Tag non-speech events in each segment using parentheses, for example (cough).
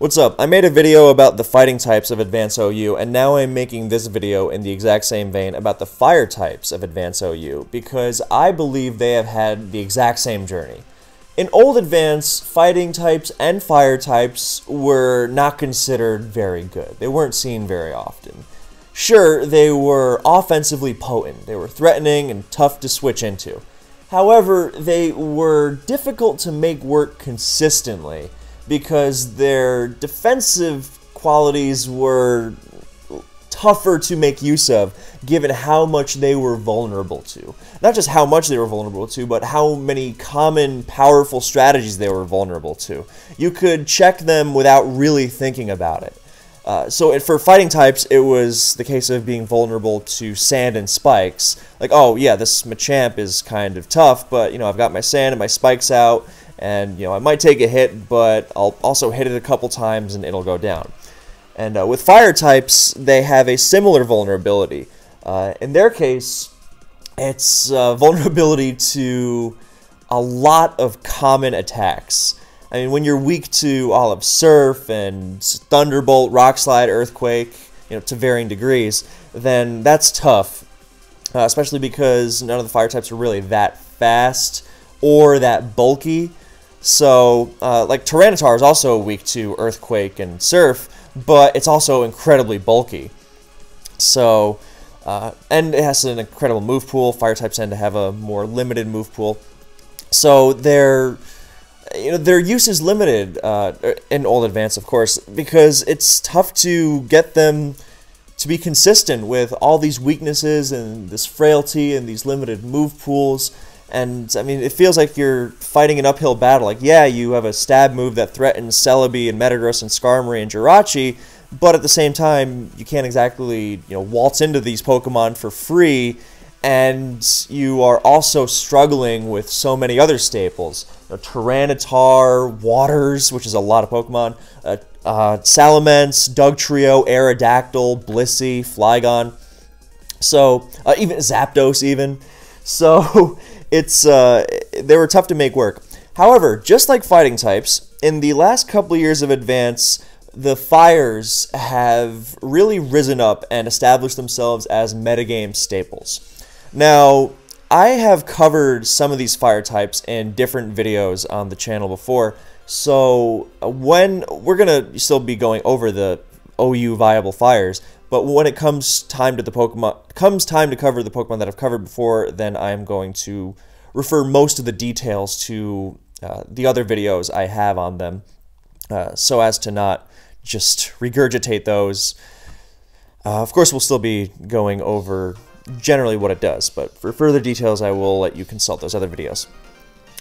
What's up? I made a video about the fighting types of Advance OU, and now I'm making this video in the exact same vein about the fire types of Advance OU, because I believe they have had the exact same journey. In old Advance, fighting types and fire types were not considered very good. They weren't seen very often. Sure, they were offensively potent, they were threatening and tough to switch into. However, they were difficult to make work consistently because their defensive qualities were tougher to make use of given how much they were vulnerable to. Not just how much they were vulnerable to, but how many common powerful strategies they were vulnerable to. You could check them without really thinking about it. Uh, so for fighting types, it was the case of being vulnerable to sand and spikes. Like, oh yeah, this Machamp is kind of tough, but you know I've got my sand and my spikes out, and you know I might take a hit, but I'll also hit it a couple times and it'll go down. And uh, with fire types, they have a similar vulnerability. Uh, in their case, it's uh, (laughs) vulnerability to a lot of common attacks. I mean, when you're weak to all of Surf and Thunderbolt, Rock Slide, Earthquake, you know, to varying degrees, then that's tough. Uh, especially because none of the fire types are really that fast or that bulky. So, uh, like Tyranitar is also weak to Earthquake and Surf, but it's also incredibly bulky. So, uh, and it has an incredible move pool. Fire types tend to have a more limited move pool. So their, you know, their use is limited uh, in Old Advance, of course, because it's tough to get them to be consistent with all these weaknesses and this frailty and these limited move pools. And I mean, it feels like you're fighting an uphill battle. Like, yeah, you have a stab move that threatens Celebi and Metagross and Skarmory and Jirachi, but at the same time, you can't exactly you know waltz into these Pokemon for free. And you are also struggling with so many other staples. You know, Tyranitar, Waters, which is a lot of Pokemon, uh, uh, Salamence, Dugtrio, Aerodactyl, Blissey, Flygon. So, uh, even Zapdos, even. So, (laughs) it's uh, they were tough to make work. However, just like fighting types, in the last couple years of Advance, the fires have really risen up and established themselves as metagame staples. Now, I have covered some of these fire types in different videos on the channel before, so when we're gonna still be going over the OU viable fires, but when it comes time to the Pokemon comes time to cover the Pokemon that I've covered before, then I'm going to refer most of the details to uh, the other videos I have on them, uh, so as to not just regurgitate those. Uh, of course, we'll still be going over generally what it does, but for further details, I will let you consult those other videos.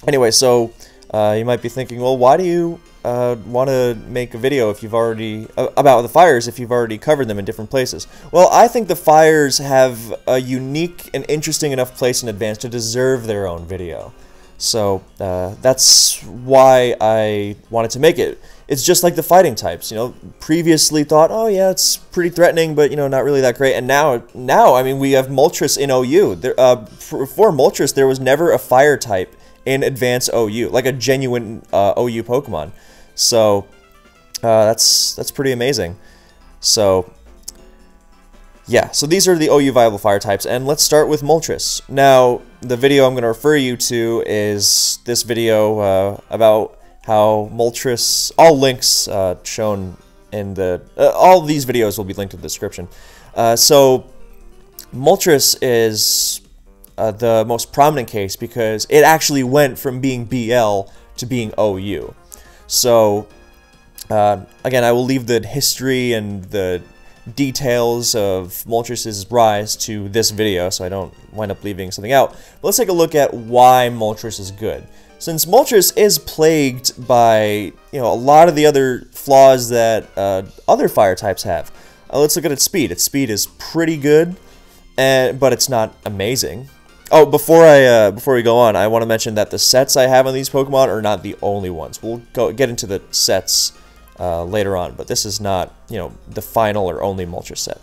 Anyway, so uh, you might be thinking, well, why do you uh, want to make a video if you've already uh, about the fires if you've already covered them in different places? Well, I think the fires have a unique and interesting enough place in advance to deserve their own video. So uh, that's why I wanted to make it. It's just like the fighting types, you know. Previously thought, oh yeah, it's pretty threatening, but you know, not really that great. And now, now, I mean, we have Moltres in OU. There, uh, before Moltres, there was never a fire type in Advance OU, like a genuine uh, OU Pokemon. So uh, that's that's pretty amazing. So yeah, so these are the OU viable fire types, and let's start with Moltres. Now, the video I'm going to refer you to is this video uh, about how Moltres, all links uh, shown in the, uh, all these videos will be linked in the description. Uh, so, Moltres is uh, the most prominent case because it actually went from being BL to being OU. So, uh, again, I will leave the history and the details of Moltres' rise to this video so I don't wind up leaving something out. But let's take a look at why Moltres is good. Since Moltres is plagued by, you know, a lot of the other flaws that uh, other fire types have. Uh, let's look at its speed. Its speed is pretty good, and but it's not amazing. Oh, before I uh, before we go on, I want to mention that the sets I have on these Pokemon are not the only ones. We'll go get into the sets uh, later on, but this is not, you know, the final or only Moltres set.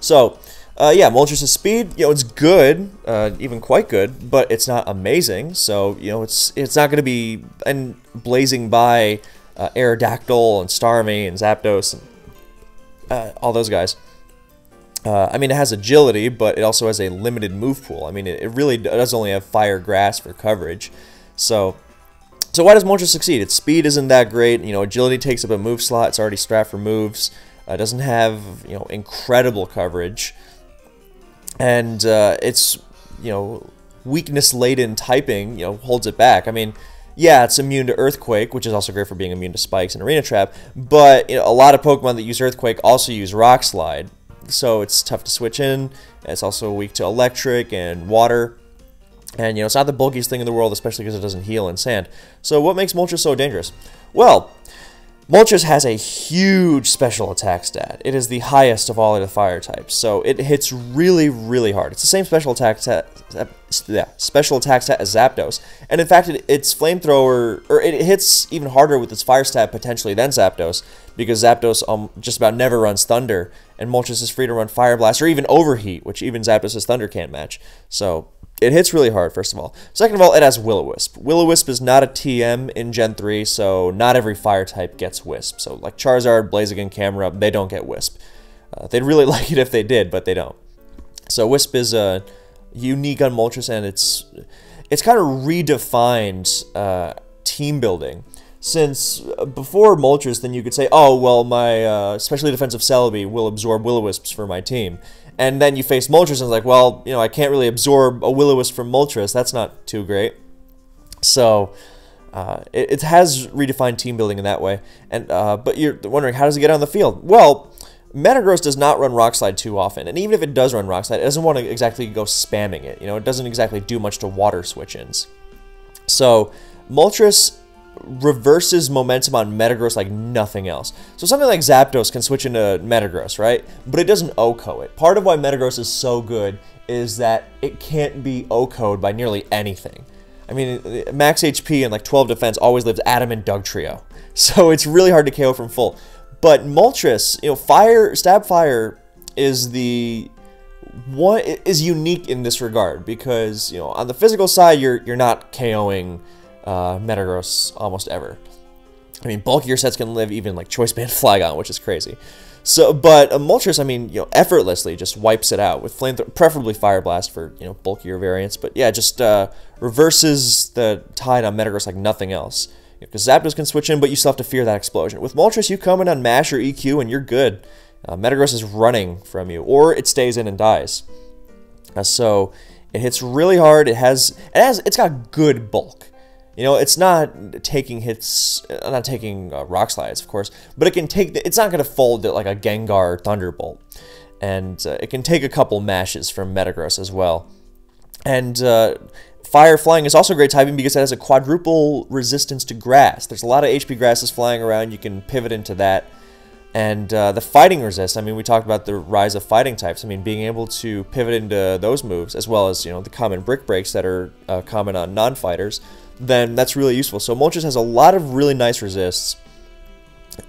So, uh, yeah, Moltres' speed, you know, it's good, uh, even quite good, but it's not amazing. So, you know, it's it's not going to be and blazing by uh, Aerodactyl and Starmie and Zapdos and uh, all those guys. Uh, I mean, it has agility, but it also has a limited move pool. I mean, it, it really does only have fire grass for coverage. So, so why does Moltres succeed? Its speed isn't that great. You know, agility takes up a move slot. It's already strapped for moves. Uh, doesn't have you know incredible coverage, and uh, it's you know weakness laden typing you know holds it back. I mean, yeah, it's immune to Earthquake, which is also great for being immune to spikes and Arena Trap. But you know, a lot of Pokemon that use Earthquake also use Rock Slide, so it's tough to switch in. It's also weak to Electric and Water. And, you know, it's not the bulkiest thing in the world, especially because it doesn't heal in sand. So what makes Moltres so dangerous? Well, Moltres has a huge special attack stat. It is the highest of all of the fire types, so it hits really, really hard. It's the same special attack stat, yeah, special attack stat as Zapdos, and in fact, it, its flamethrower, or it hits even harder with its fire stat potentially than Zapdos, because Zapdos um, just about never runs Thunder, and Moltres is free to run Fire Blast or even Overheat, which even Zapdos' Thunder can't match. So it hits really hard, first of all. Second of all, it has Will-O-Wisp. Will-O-Wisp is not a TM in Gen 3, so not every fire type gets Wisp. So like Charizard, Blaziken, Camerupt, they don't get Wisp. Uh, they'd really (laughs) like it if they did, but they don't. So Wisp is a unique on Moltres, and it's it's kind of redefined uh, team building. Since uh, before Moltres, then you could say, oh, well, my uh, specially defensive Celebi will absorb Will-O-Wisps for my team and then you face Moltres and it's like, well, you know, I can't really absorb a Will-O-Wisp from Moltres. That's not too great. So uh, it, it, has redefined team building in that way. And uh, but you're wondering how does it get on the field? Well, Metagross does not run Rock Slide too often, and even if it does run Rock Slide, it doesn't want to exactly go spamming it. You know, it doesn't exactly do much to water switch-ins. So Moltres reverses momentum on Metagross like nothing else. So something like Zapdos can switch into Metagross, right? But it doesn't OHKO it. Part of why Metagross is so good is that it can't be OHKO'd by nearly anything. I mean, max HP and like 12 defense always lives Adamant Dugtrio. (laughs) So it's really hard to KO from full. But Moltres, you know, Fire, Stab Fire is the one is unique in this regard because, you know, on the physical side, you're you're not KOing uh, Metagross almost ever. I mean, bulkier sets can live even like Choice Band (laughs) Flygon, which is crazy. So, but uh, Moltres, I mean, you know, effortlessly just wipes it out with flame, preferably Fire Blast for you know bulkier variants. But yeah, just uh, reverses the tide on Metagross like nothing else. Because you know, Zapdos can switch in, but you still have to fear that explosion. With Moltres, you come in on Mash or EQ and you're good. Uh, Metagross is running from you, or it stays in and dies. Uh, so it hits really hard. It has it has it's got good bulk. You know, it's not taking hits, uh, not taking uh, rock slides, of course, but it can take, it's not going to fold it like a Gengar Thunderbolt. And uh, it can take a couple mashes from Metagross as well. And uh, Fire Flying is also great typing because it has a quadruple resistance to grass. There's a lot of HP grasses flying around, you can pivot into that. And uh, the fighting resist, I mean, we talked about the rise of fighting types. I mean, being able to pivot into those moves, as well as, you know, the common brick breaks that are uh, common on non-fighters, then that's really useful. So Moltres has a lot of really nice resists,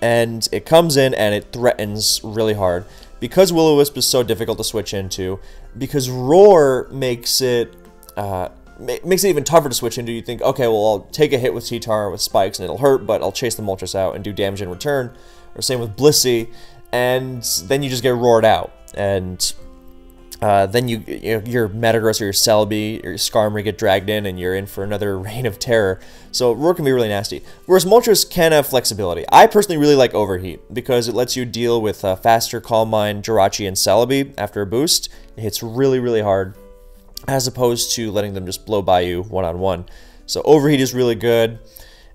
and it comes in and it threatens really hard. Because Will-O-Wisp is so difficult to switch into, because Roar makes it uh, makes it even tougher to switch into. You think, okay, well, I'll take a hit with T-Tar with spikes and it'll hurt, but I'll chase the Moltres out and do damage in return. Or same with Blissey, and then you just get roared out. And uh, then you, your Metagross or your Celebi or your Skarmory get dragged in and you're in for another (laughs) reign of terror. So Roar can be really nasty. Whereas Moltres can have flexibility. I personally really like Overheat because it lets you deal with uh, faster Calm Mind, Jirachi, and Celebi after a boost. It hits really, really hard as opposed to letting them just blow by you one-on-one. -on -one. So Overheat is really good.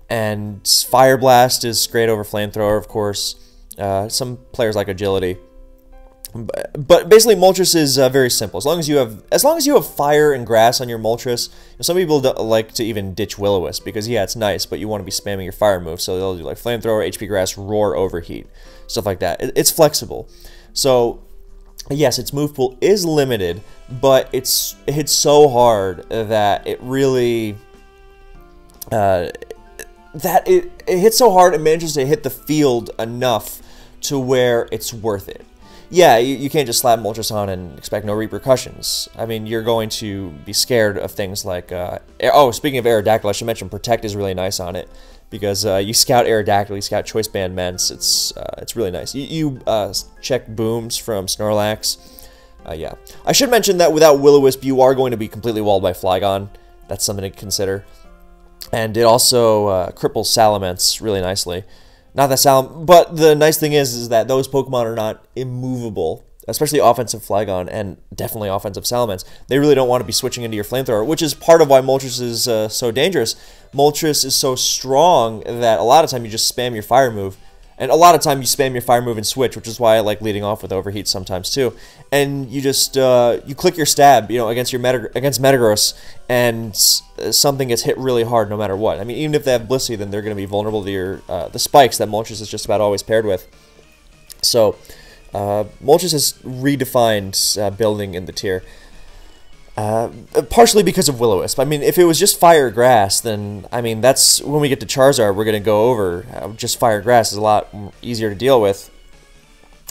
And Fire Blast is great over Flamethrower, of course. Uh, some players like Agility. But basically, Moltres is uh, very simple. As long as you have, as long as you have fire and grass on your Moltres, some people like to even ditch Will-O-Wisp because yeah, it's nice, but you want to be spamming your fire move, so they'll do like Flamethrower, HP Grass, Roar, Overheat, stuff like that. it's flexible, so yes, its move pool is limited, but it's it hits so hard that it really, uh, that it it hits so hard it manages to hit the field enough to where it's worth it yeah, you, you can't just slap Moltres on and expect no repercussions. I mean, you're going to be scared of things like, uh, oh, speaking of Aerodactyl, I should mention Protect is really nice on it because uh, you scout Aerodactyl, you scout Choice Band Mence. It's uh, it's really nice. You, you uh, check booms from Snorlax. Uh, yeah, I should mention that without Will-O-Wisp, you are going to be completely walled by Flygon. That's something to consider. And it also uh, cripples Salamence really nicely. Not that Salam, but the nice thing is, is that those Pokemon are not immovable especially offensive Flygon and definitely offensive Salamence, they really don't want to be switching into your Flamethrower, which is part of why Moltres is uh, so dangerous. Moltres is so strong that a lot of time you just spam your Fire move, and a lot of time you spam your Fire move and switch, which is why I like leading off with Overheat sometimes too. And you just uh, you click your stab, you know, against your Meta against Metagross, and something gets hit really hard no matter what. I mean, even if they have Blissey, then they're going to be vulnerable to your uh, the spikes that Moltres is just about always paired with. So. Uh, Moltres has redefined uh, building in the tier. Uh, partially because of Will-O-Wisp. I mean, if it was just Fire Grass, then, I mean, that's when we get to Charizard, we're going to go over. Uh, just Fire Grass is a lot easier to deal with.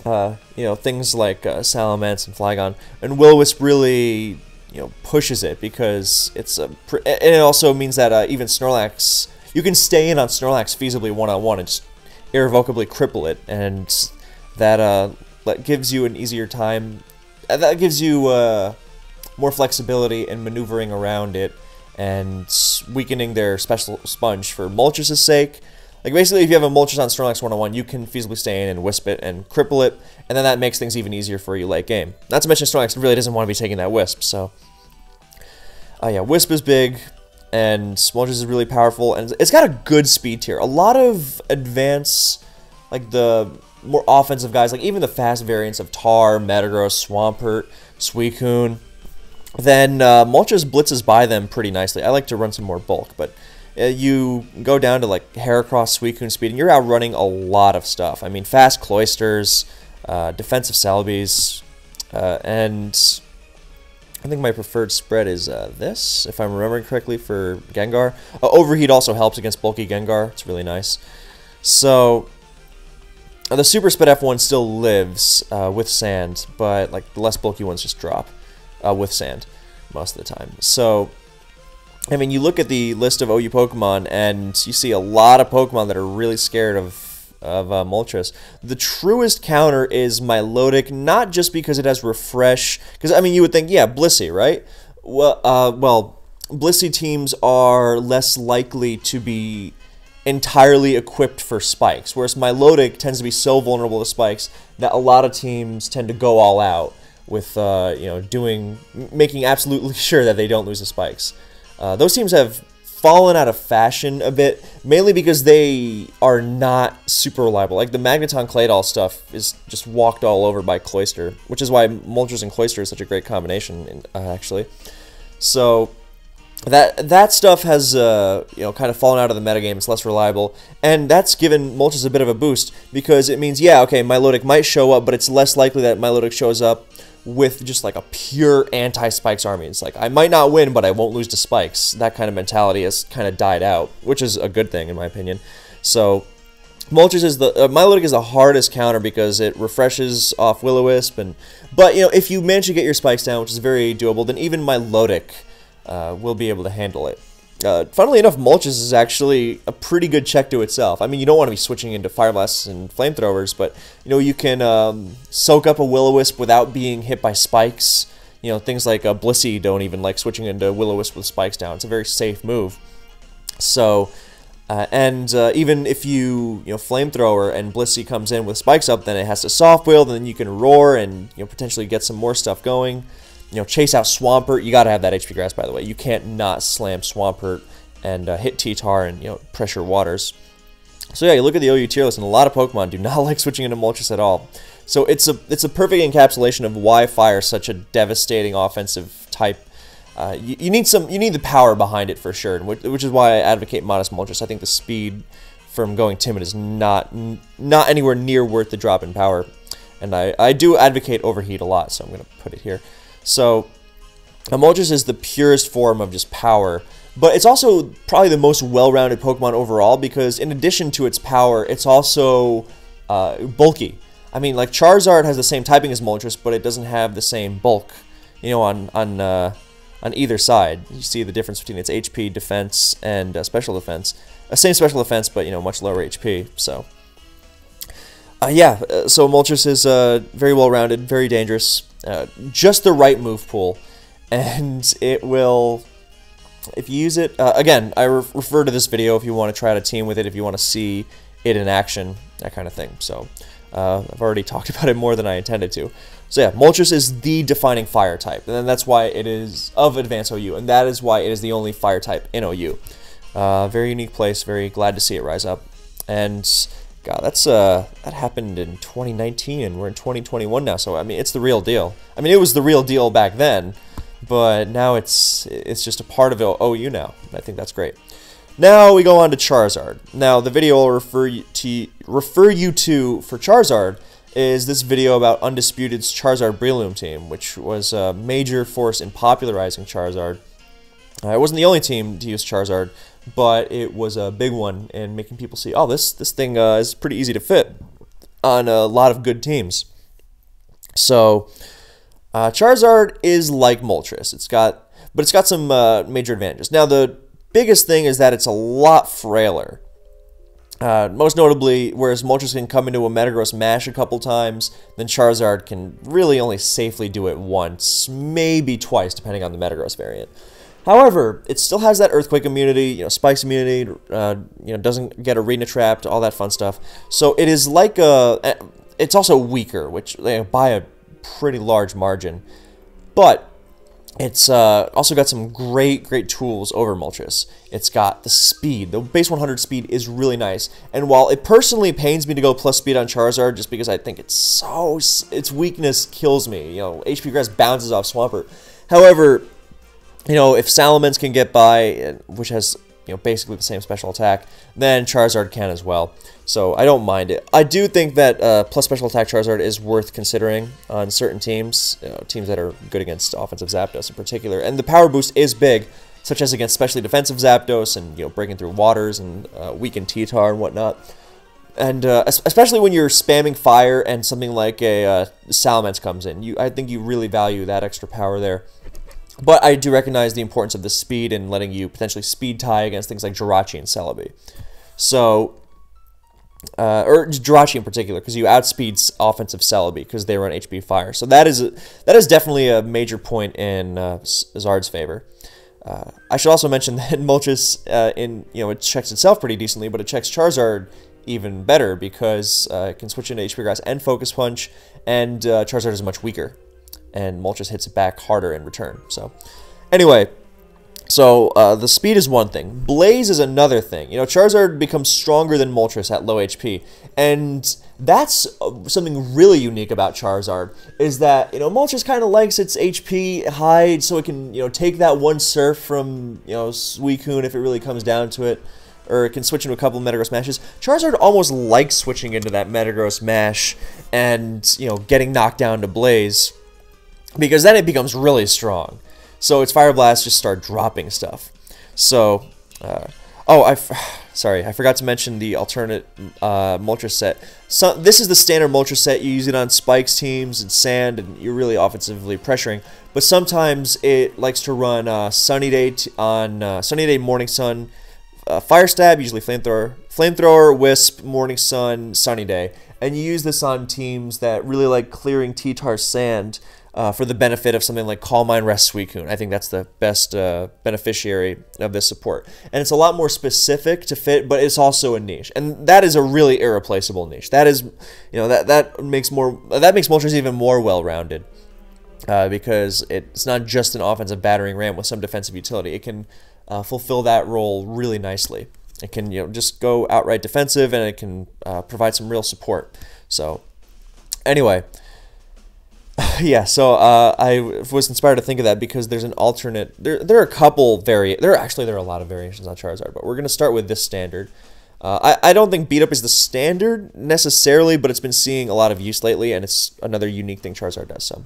Uh, you know, things like uh, Salamence and Flygon. And Will-O-Wisp really, you know, pushes it because it's a. and it also means that uh, even Snorlax, you can stay in on Snorlax feasibly one on one and just irrevocably cripple it. And that uh, that gives you an easier time. Uh, that gives you uh, more flexibility in maneuvering around it and weakening their special sponge for Moltres' sake. Like basically, if you have a Moltres on Snorlax 101, you can feasibly stay in and wisp it and cripple it, and then that makes things even easier for you late game. Not to mention Snorlax really doesn't want to be taking that wisp, so... Uh, yeah, Wisp is big, and Moltres is really powerful, and it's got a good speed tier. A lot of advance, like the more offensive guys, like even the fast variants of Tar, Metagross, Swampert, Suicune, then uh, blitzes by them pretty nicely. I like to run some more bulk, but uh, you go down to like Heracross, Suicune speed, and you're outrunning a lot of stuff. I mean, fast cloisters, uh, defensive Celebis, uh, and I think my preferred spread is uh, this, if I'm remembering correctly, for Gengar. Uh, overheat also helps against bulky Gengar. It's really nice. So the Super Sped F1 still lives with sand, but like the less bulky ones just drop uh, with sand most of the time. So, I mean, you look at the list of OU Pokemon, and you see a lot of Pokemon that are really scared of of uh, Moltres. The truest counter is Milotic, not just because it has Refresh, because I mean, you would think, yeah, Blissey, right? Well, uh, well, Blissey teams are less likely to be entirely equipped for spikes, whereas Milotic tends to be so vulnerable to spikes that a lot of teams tend to go all out with uh, you know doing making absolutely (laughs) sure that they don't lose the spikes. Uh, those teams have fallen out of fashion a bit, mainly because they are not super reliable. Like the Magneton Claydol stuff is just walked all over by Cloyster, which is why Moltres and Cloyster is such a great combination, uh, actually. So that that stuff has uh, you know kind of fallen out of the metagame. It's less reliable, and that's given Moltres a bit of a boost because it means yeah, okay, Milotic might show up, but it's less likely that Milotic shows up with just like a pure anti-spikes army. It's like I might not win, but I won't lose to spikes. That kind of mentality has kind of died out, which is a good thing in my opinion. So. Moltres is the uh, Milotic is the hardest counter because it refreshes off Will-O-Wisp and but you know if you manage to get your spikes down, which is very doable, then even Milotic uh, will be able to handle it. Uh, funnily enough, Moltres is actually a pretty good check to itself. I mean, you don't want to be switching into Fire Blasts and Flamethrowers, but, you know, you can um, soak up a Will-O-Wisp without being hit by spikes. You know, things like a Blissey don't even like switching into Will-O-Wisp with spikes down. It's a very safe move. So, uh, and uh, even if you, you know, Flamethrower and Blissey comes in with spikes up, then it has to Soft Boil, then you can Roar and, you know, potentially get some more stuff going you know, chase out Swampert. You got to have that HP Grass, by the way. You can't not slam Swampert and uh, hit T-Tar and, you know, pressure waters. So yeah, you look at the OU tier list, and a lot of Pokemon do (laughs) not like switching into Moltres at all. So it's a it's a perfect encapsulation of why Fire is such a devastating offensive type. Uh, you, you, need some you need the power behind it for sure, which, which is why I advocate Modest Moltres. I think the speed from going Timid is not not anywhere near worth the drop in power, and I I do advocate Overheat a lot, so I'm gonna put it here. So Moltres is the purest form of just power, but it's also probably the most well-rounded Pokemon overall because in addition to its power, it's also uh, bulky. I mean, like Charizard has the same typing as Moltres, but it doesn't have the same bulk. You know, on on uh, on either side. You see the difference between its HP, defense, and uh, special defense. Uh, same special defense, but you know much lower HP. So, uh, yeah. Uh, so Moltres is uh, very well rounded, very dangerous, uh, just the right move pool, and it will. If you use it again, I re refer to this video if you want to try out a team with it, if you want to see it in action, that kind of thing. So, I've already (laughs) talked about it more than I intended to. So yeah, Moltres is the defining fire type, and that's why it is of Advanced OU, and that is why it is the only fire type in OU. Uh, very unique place. Very glad to see it rise up. And God, that's uh, that happened in 2019, and we're in 2021 now. So I mean, it's the real deal. I mean, it was the real deal back then, but now it's it's just a part of OU now. I think that's great. Now we go on to Charizard. Now the video I'll refer you to refer you to for Charizard is this video about Undisputed's Charizard Breloom team, which was a major force in popularizing Charizard. Uh, it wasn't the only team to use Charizard, but it was a big one in making people see, oh, this this thing uh, is pretty easy to fit on a lot of good teams. So uh, Charizard is like Moltres. It's got, but it's got some uh, major advantages. Now the biggest thing is that it's a lot frailer. Uh, most notably, whereas Moltres can come into a Metagross Mash a couple times, then Charizard can really only safely do it once, maybe twice, depending on the Metagross variant. However, it still has that Earthquake immunity, you know, Spikes immunity, uh, you know, doesn't get Arena Trapped, all that fun stuff. So it is like a... It's also weaker, which you know, by a pretty large margin. But it's uh, also got some great, great tools over Moltres. It's got the speed. The base 100 speed is really nice. And while it personally pains me to go plus speed on Charizard just because I think it's so... Its weakness kills me. You know, HP Grass bounces off Swampert. However, you know, if Salamence can get by, which has you know, basically the same special attack, then Charizard can as well. So I don't mind it. I do think that uh, plus special attack Charizard is worth considering on certain teams, you know, teams that are good against offensive Zapdos in particular. And the power boost is big, such as against specially defensive Zapdos and you know breaking through waters and uh, weaken T-Tar and whatnot. And uh, especially when you're spamming fire and something like a uh, Salamence comes in, you I think you really value that extra power there. But I do recognize the importance of the speed and letting you potentially speed tie against things like Jirachi and Celebi. So, uh, or Jirachi in particular, because you outspeed offensive Celebi because they run HP Fire. So that is a, that is definitely a major point in uh, Zard's favor. Uh, I should also mention (laughs) that Moltres, uh, in you know, it checks itself pretty decently, but it checks Charizard even better because uh, it can switch into HP Grass and Focus Punch, and uh, Charizard is much weaker and Moltres hits it back harder in return. So, anyway, so uh, the speed is one thing. Blaze is another thing. You know, Charizard becomes stronger than Moltres at low HP, and that's uh, something really unique about Charizard. Is that you know Moltres kind of likes its HP high, so it can you know take that one Surf from you know Suicune if it really comes down to it. Or it can switch into a couple of Metagross Mashes. Charizard almost likes switching into that Metagross Mash and, you know, getting knocked down to Blaze because then it becomes really strong. So its Fire Blast just start dropping stuff. So, uh, oh, I, (sighs) sorry, I forgot to mention the alternate uh, Moltres set. So this is the standard Moltres set. You use it on spikes teams and sand, and you're really offensively pressuring. But sometimes it likes to run uh, Sunny Day on uh, Sunny Day, Morning Sun, uh, Fire Stab, usually Flamethrower, Flamethrower, Wisp, Morning Sun, Sunny Day, and you use this on teams that really like clearing T-Tar sand uh, for the benefit of something like Calm Mind Rest Suicune. I think that's the best uh, beneficiary of this support. And it's a lot more specific to fit, but it's also a niche. And that is a really irreplaceable niche. That is, you know, that, that makes more, that makes Moltres even more well-rounded. Uh, because it's not just an offensive battering ram with some defensive utility. It can uh, fulfill that role really nicely. It can, you know, just go outright defensive, and it can uh, provide some real support. So, anyway, (sighs) yeah, so uh, I was inspired to think of that because there's an alternate. There, there are a couple vari. There are actually there are a lot of variations on Charizard, but we're gonna start with this standard. Uh, I, I don't think beat up is the standard necessarily, but it's been seeing a lot of use lately, and it's another unique thing Charizard does. So,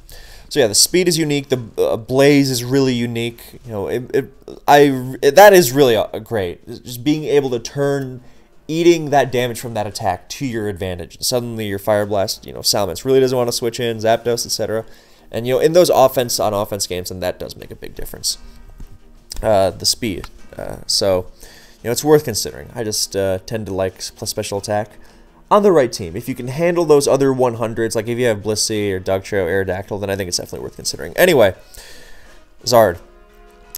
so yeah, the speed is unique. The uh, blaze is really unique. You know, it, it I it, that is really uh, great. Just being able to turn eating that damage from that attack to your advantage. Suddenly your Fire Blast, you know, Salamence really doesn't want to switch in, Zapdos, etc. And you know, in those offense on offense games, and that does make a big difference. Uh, the speed. Uh, so, you know, it's worth considering. I just uh, tend to like plus special attack on the right team. If you can handle those other 100s, like if you have Blissey or Dugtrio, Aerodactyl, then I think it's definitely worth considering. Anyway, Zard.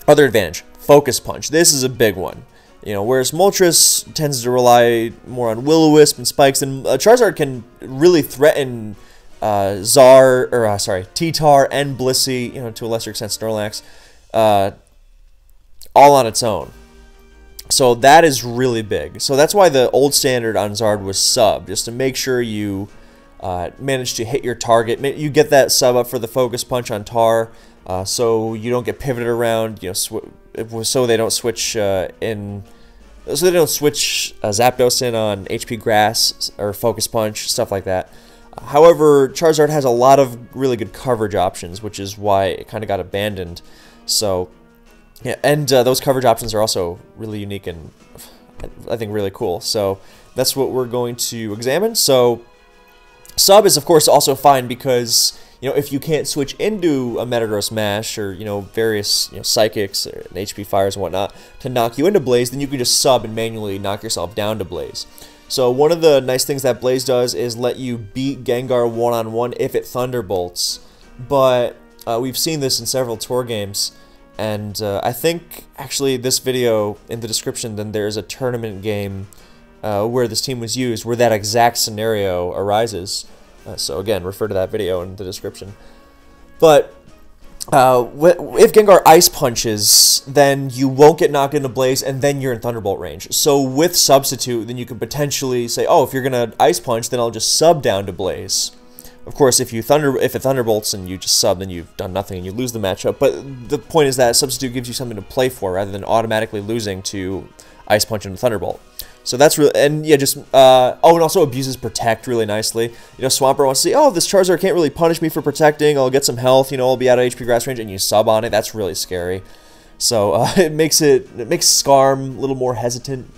Other advantage, Focus Punch. This is a big one. You know, whereas Moltres tends to rely more on Will-O-Wisp and Spikes, and uh, Charizard can really threaten uh, Zar, or uh, sorry, T-Tar and Blissey, you know, to a lesser extent Snorlax, uh, all on its own. So that is really big. So that's why the old standard on Zard was sub, just to make sure you uh, manage to hit your target. You get that sub up for the focus punch on Tar, uh, so you don't get pivoted around. You know, so they don't switch uh, in so they don't switch uh, Zapdos in on HP Grass or Focus Punch, stuff like that. However, Charizard has a lot of really good coverage options, which is why it kind of got abandoned. So, yeah, and uh, those coverage options are also really unique and I think really cool. So that's what we're going to examine. So sub is of course also fine because you know, if you can't switch into a Metagross Mash or, you know, various you know, Psychics and HP Fires and whatnot to knock you into Blaze, then you can just sub and manually knock yourself down to Blaze. So one of the nice things that Blaze does is let you beat Gengar one-on-one -on -one if it Thunderbolts. But uh, we've seen this in several tour games. And uh, I think, actually, this video in the description, then there's a tournament game uh, where this team was used, where that exact scenario arises. Uh, so again, refer to that video in the description. But uh, if Gengar Ice Punches, then you won't get knocked into Blaze, and then you're in Thunderbolt range. So with Substitute, then you can potentially say, oh, if you're going to Ice Punch, then I'll just sub down to Blaze. Of course, if you thunder, if it thunderbolts and you just sub, then you've done nothing and you lose the matchup. But the point is that substitute gives you something to play for rather than automatically losing to ice punch and thunderbolt. So that's really, and yeah, just, uh, oh, and also abuses protect really nicely. You know, Swampert wants to see, oh, this Charizard can't really punish me for protecting. I'll get some health, you know, I'll be out of HP grass range, and you sub on it. That's really scary. So (laughs) uh, it makes it, it makes Skarm a little more hesitant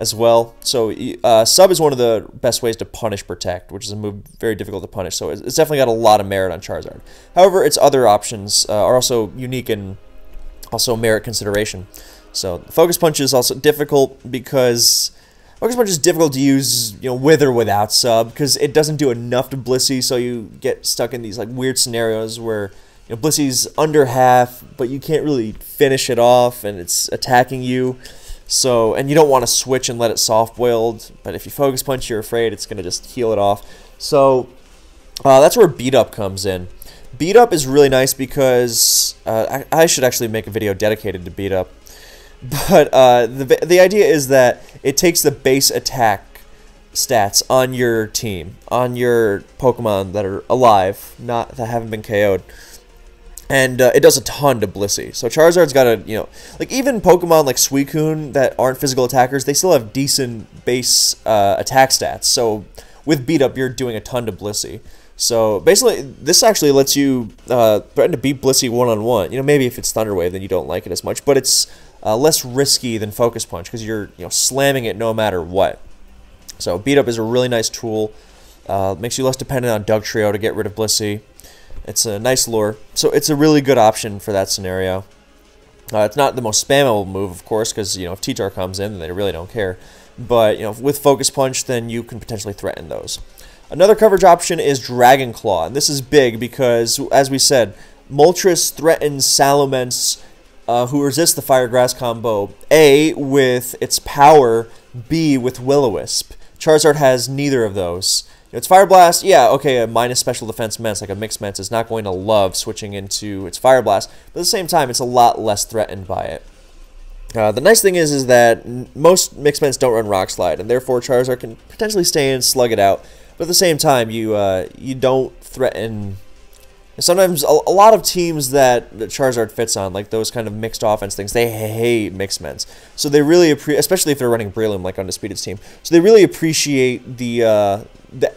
as well. So uh, sub is one of the best ways to punish protect, which is a move very difficult to punish. So it's definitely got a lot of merit on Charizard. However, its other options uh, are also unique and also merit consideration. So focus punch is also difficult because Focus Punch is difficult to use, you know, with or without sub, because it doesn't do enough to Blissey, so you get stuck in these like weird scenarios where you know Blissey's under half, but you can't really finish it off, and it's attacking you. So, and you don't want to switch and let it soft boiled, but if you Focus Punch, you're afraid it's gonna just heal it off. So, uh, that's where Beat Up comes in. Beat Up is really nice because uh, I, I should actually make a video dedicated to Beat Up but uh, the the idea is that it takes the base attack stats on your team, on your Pokemon that are alive, not that haven't been KO'd. And uh, it does a ton to Blissey. So Charizard's got a, you know, like even Pokemon like Suicune that aren't physical attackers, they still have decent base uh, attack stats. So with Beat Up, you're doing a ton to Blissey. So basically, this actually lets you uh, threaten to beat Blissey one on one. You know, maybe if it's Thunder Wave, then you don't like it as much, but it's uh, less risky than Focus Punch because you're you know slamming it no matter what. So Beat Up is a really nice tool. Uh, makes you less dependent on Dugtrio to get rid of Blissey. It's a nice lure, so it's a really good option for that scenario. Uh, it's not the most spammable move, of course, because you know if T-Tar comes in, they really don't care. But you know, with Focus Punch, then you can potentially threaten those. Another coverage option is Dragon Claw, and this is big because, as we said, Moltres threatens Salamence uh, who resists the Fire Grass combo. A, with its power. B, with Will-O-Wisp. Charizard has neither of those. Its Fire Blast, yeah, okay, a minus special defense Mence, like a mixed Mence, is not going to love switching into its Fire Blast, but at the same time, it's a lot less threatened by it. Uh, the nice thing is, is that most mixed Mence don't run Rock Slide, and therefore Charizard can potentially stay and slug it out. But at the same time, you uh, you don't threaten sometimes a, a, lot of teams that, Charizard fits on, like those kind of mixed offense things, they hate mixed Mence. So they really appreciate, especially if they're running Breloom like Undisputed's team. So they really appreciate the uh, the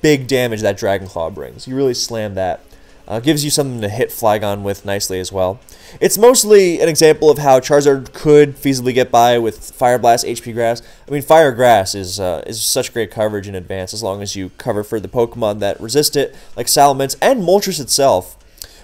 big damage that Dragon Claw brings. You really slam that. Uh, gives you something to hit Flygon with nicely as well. It's mostly an example of how Charizard could feasibly get by with Fire Blast, HP Grass. I mean, Fire Grass is uh, is such great coverage in advance as long as you cover for the Pokemon that resist it, like Salamence and Moltres itself.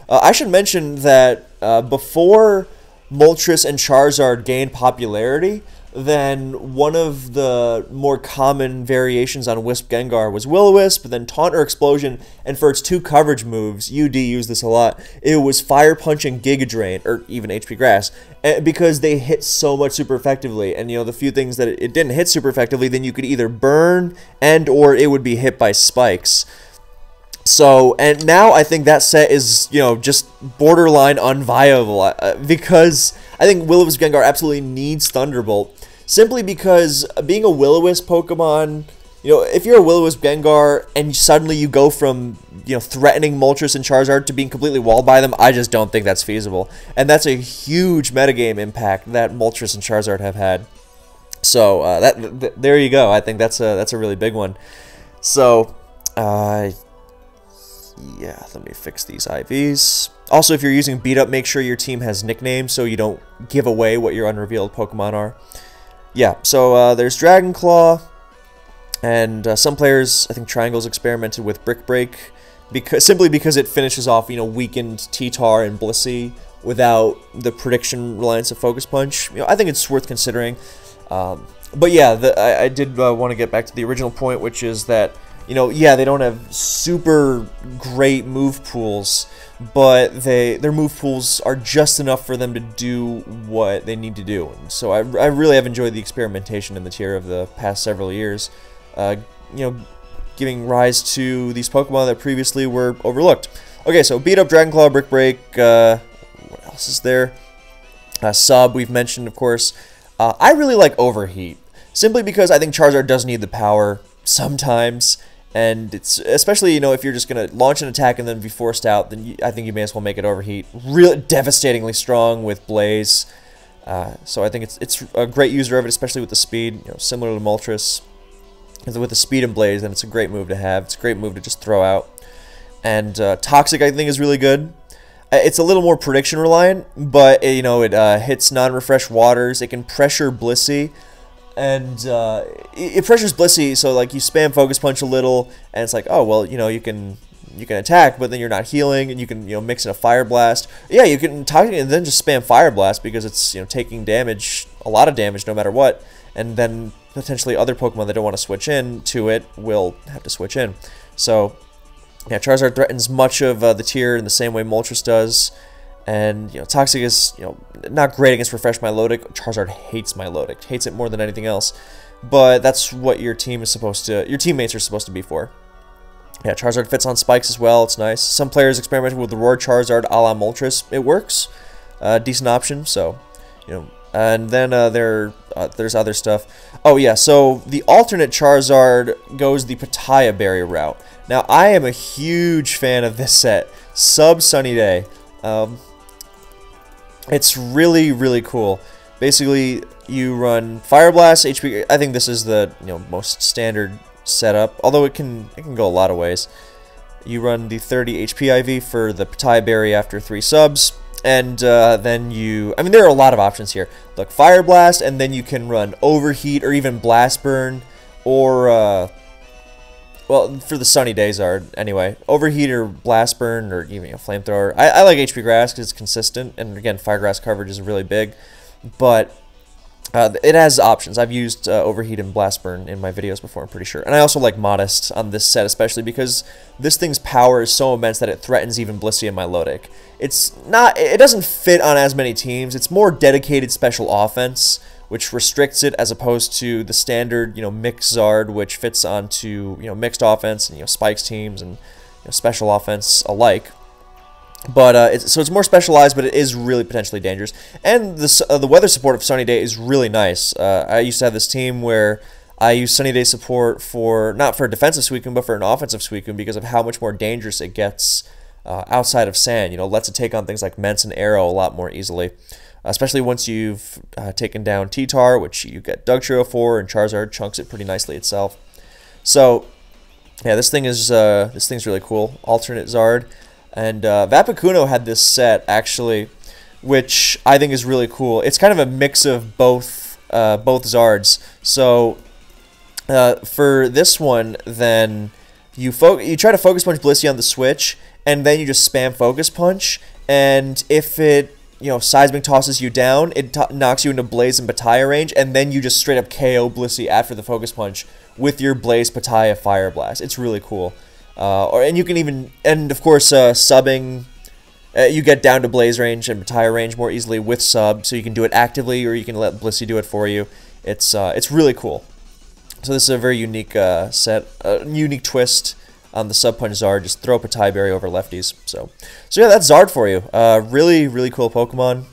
Uh, I should mention that uh, before Moltres and Charizard gained popularity, then one of the more common variations on Wisp Gengar was Will-O-Wisp, then Taunt or Explosion, and for its two coverage moves, UD used this a lot, it was Fire Punch and Giga Drain, or even HP Grass, eh, because they hit so much super effectively, and you know, the few things that it didn't hit super effectively, then you could either burn and or it would be hit by spikes. So, and now I think that set is, you know, just borderline unviable uh, because I think Will-O-Wisp Gengar absolutely needs Thunderbolt simply because being a Will-O-Wisp Pokemon, you know, if you're a Will-O-Wisp Gengar and suddenly you go from, you know, threatening Moltres and Charizard to being completely walled by them, I just don't think that's feasible. And that's a huge metagame impact that Moltres and Charizard have had. So, uh, that th there you go. I think that's a, that's a really big one. So, uh, yeah, let me fix these IVs. Also, if you're using beat up, make sure your team has nicknames so you don't give away what your unrevealed Pokemon are. Yeah, so uh, there's Dragon Claw, and uh, some players, I think Triangle's experimented with Brick Break, because simply because it finishes off, you know, weakened T-Tar and Blissey without the prediction reliance of Focus Punch. You know, I think it's worth considering. Um, but yeah, the, I, I, did uh, want to get back to the original point, which is that you know, yeah, they don't have super great move pools, but they their move pools are just enough for them to do what they need to do. And so I, I really have enjoyed the experimentation in the tier of the past several years. Uh, you know, giving rise to these Pokemon that previously were overlooked. Okay, so beat up Dragon Claw, Brick Break. Uh, what else is there? Uh, sub we've mentioned, of course. Uh, I really like Overheat simply because I think Charizard does need the power sometimes and it's especially you know if you're just gonna launch an attack and then be forced out, then you, I think you may as well make it overheat. Real devastatingly strong with Blaze, uh, so I think it's it's a great user of it, especially with the speed. You know, similar to Moltres, with the speed and Blaze, and it's a great move to have. It's a great move to just throw out. And uh, Toxic, I think, is really good. Uh, it's a little more prediction reliant, but you know it uh, hits non-refresh waters. It can pressure Blissey and uh, it, pressures Blissey, so like you spam Focus Punch a little, and it's like, oh well, you know, you can you can attack, but then you're not healing, and you can you know mix in a Fire Blast. Yeah, you can target and then just spam Fire Blast because it's you know taking damage, a lot of damage no matter what, and then potentially other Pokemon that don't want to switch in to it will have to switch in. So yeah, Charizard threatens much of uh, the tier in the same way Moltres does. And, you know, Toxic is, you know, not great against Refresh Milotic. Charizard hates Milotic. Hates it more than anything else. But that's what your team is supposed to, your teammates are supposed to be for. Yeah, Charizard fits on spikes as well. It's nice. Some players experimented with the Roar Charizard a la Moltres. It works. Uh, decent option, so, you know. And then uh, there, uh, there's other stuff. Oh, yeah, so the alternate Charizard goes the Pitaya Berry route. Now, I am a huge fan of this set. Sub Sunny Day. Um, it's really, really cool. Basically, you run Fire Blast, HP. I think this is the you know most standard setup, although it can it can go a lot of ways. You run the 30 HP IV for the Pitaya Berry after three subs, and uh, then you. I mean, there are a lot of options here. Look, Fire Blast, and then you can run Overheat or even Blast Burn, or uh, well, for the sunny days are anyway. Overheat or blast burn or even a flamethrower. I, I like HP grass because it's consistent, and again, fire grass coverage is really big. But uh, it has options. I've used uh, overheat and blast burn in my videos before. I'm pretty sure, and I also like modest on this set, especially because this thing's power is so immense that it threatens even Blissey and Milotic. It's not. It doesn't fit on as many teams. It's more dedicated special offense which restricts it as opposed to the standard, you know, mix Zard, which fits onto, you know, mixed offense and, you know, spikes teams and you know, special offense alike. But uh, it's, so it's more specialized, but it is really potentially dangerous. And the uh, the weather support of Sunny Day is really nice. Uh, I used to have this team where I use Sunny Day support for not for a defensive Suicune, but for an offensive Suicune because of how much more dangerous it gets uh, outside of sand. You know, lets it take on things like Mence and Aero a lot more easily especially once you've uh, taken down T-Tar, which you get Dugtrio for, and Charizard chunks it pretty nicely itself. So, yeah, this thing is uh, this thing's really cool. Alternate Zard, and uh, Vapakuno had this set actually, which I think is really cool. It's kind of a mix of both uh, both Zards. So, uh, for this one, then you fo you try to focus punch Blissey on the switch, and then you just spam Focus Punch, and if it you know, Seismic tosses you down, it knocks you into Blaze and Pitaya range, and then you just straight up KO Blissey after the Focus Punch with your Blaze Pitaya Fire Blast. It's really cool. Uh, or and you can even and of course uh, subbing. Uh, you get down to Blaze range and Pitaya range more easily with sub, so you can do it actively, or you can let Blissey do it for you. It's uh, it's really cool. So this is a very unique uh, set, a unique twist on the sub punch Zard. Just throw Petaya Berry over lefties. So, so yeah, that's Zard for you. Uh, really, really cool Pokemon,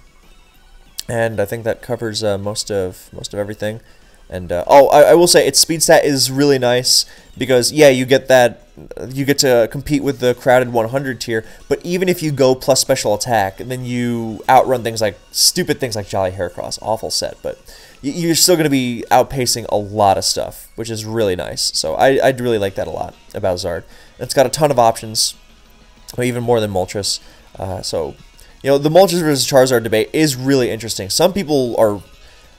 and I think that covers uh, most of most of everything. And uh, oh, I, I, will say its speed stat is really nice because yeah, you get that you get to compete with the crowded 100 tier. But even if you go plus special attack, and then you outrun things like stupid things like Jolly Heracross. Awful set, but you're still going to be outpacing a lot of stuff, which is really nice. So I I really like that a lot about Zard. It's got a ton of options, even more than Moltres. Uh, so you know the Moltres versus Charizard debate is really interesting. Some people are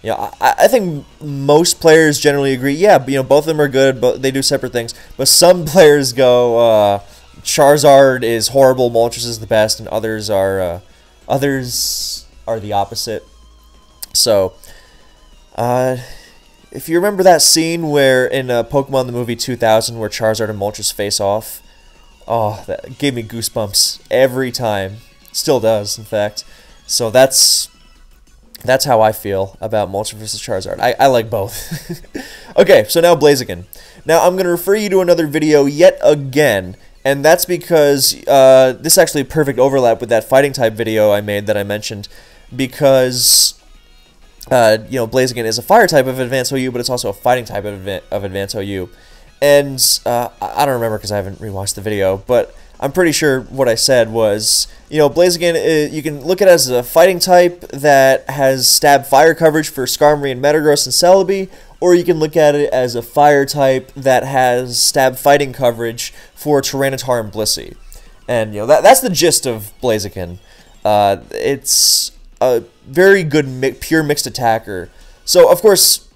you know, I, I think most players generally agree. Yeah, you know, both of them are good, but they do separate things. But some (laughs) players go, uh, Charizard is horrible, Moltres is the best, and others are uh, others are the opposite. So, uh, if you remember that scene where in uh, Pokemon the movie 2000 where Charizard and Moltres face off, oh, that gave me goosebumps every time. Still does, in fact. So that's that's how I feel about Moltres versus Charizard. I, I like both. (laughs) okay, so now Blaziken. Now I'm going to refer you to another video yet again, and that's because uh, this is actually perfect overlap with that fighting type video I made that I mentioned, because uh, you know Blaziken is a fire type of Advanced OU, but it's also a fighting type of, of Advanced OU. And uh, I don't remember because I haven't rewatched the video, but I'm pretty sure what I said was, you know, Blaziken, uh, you can look at it as a fighting type that has stab fire coverage for Skarmory and Metagross and Celebi, or you can look at it as a fire type that has stab fighting coverage for Tyranitar and Blissey. And, you know, that, that's the gist of Blaziken. Uh, it's a very good mi pure mixed attacker. So, of course,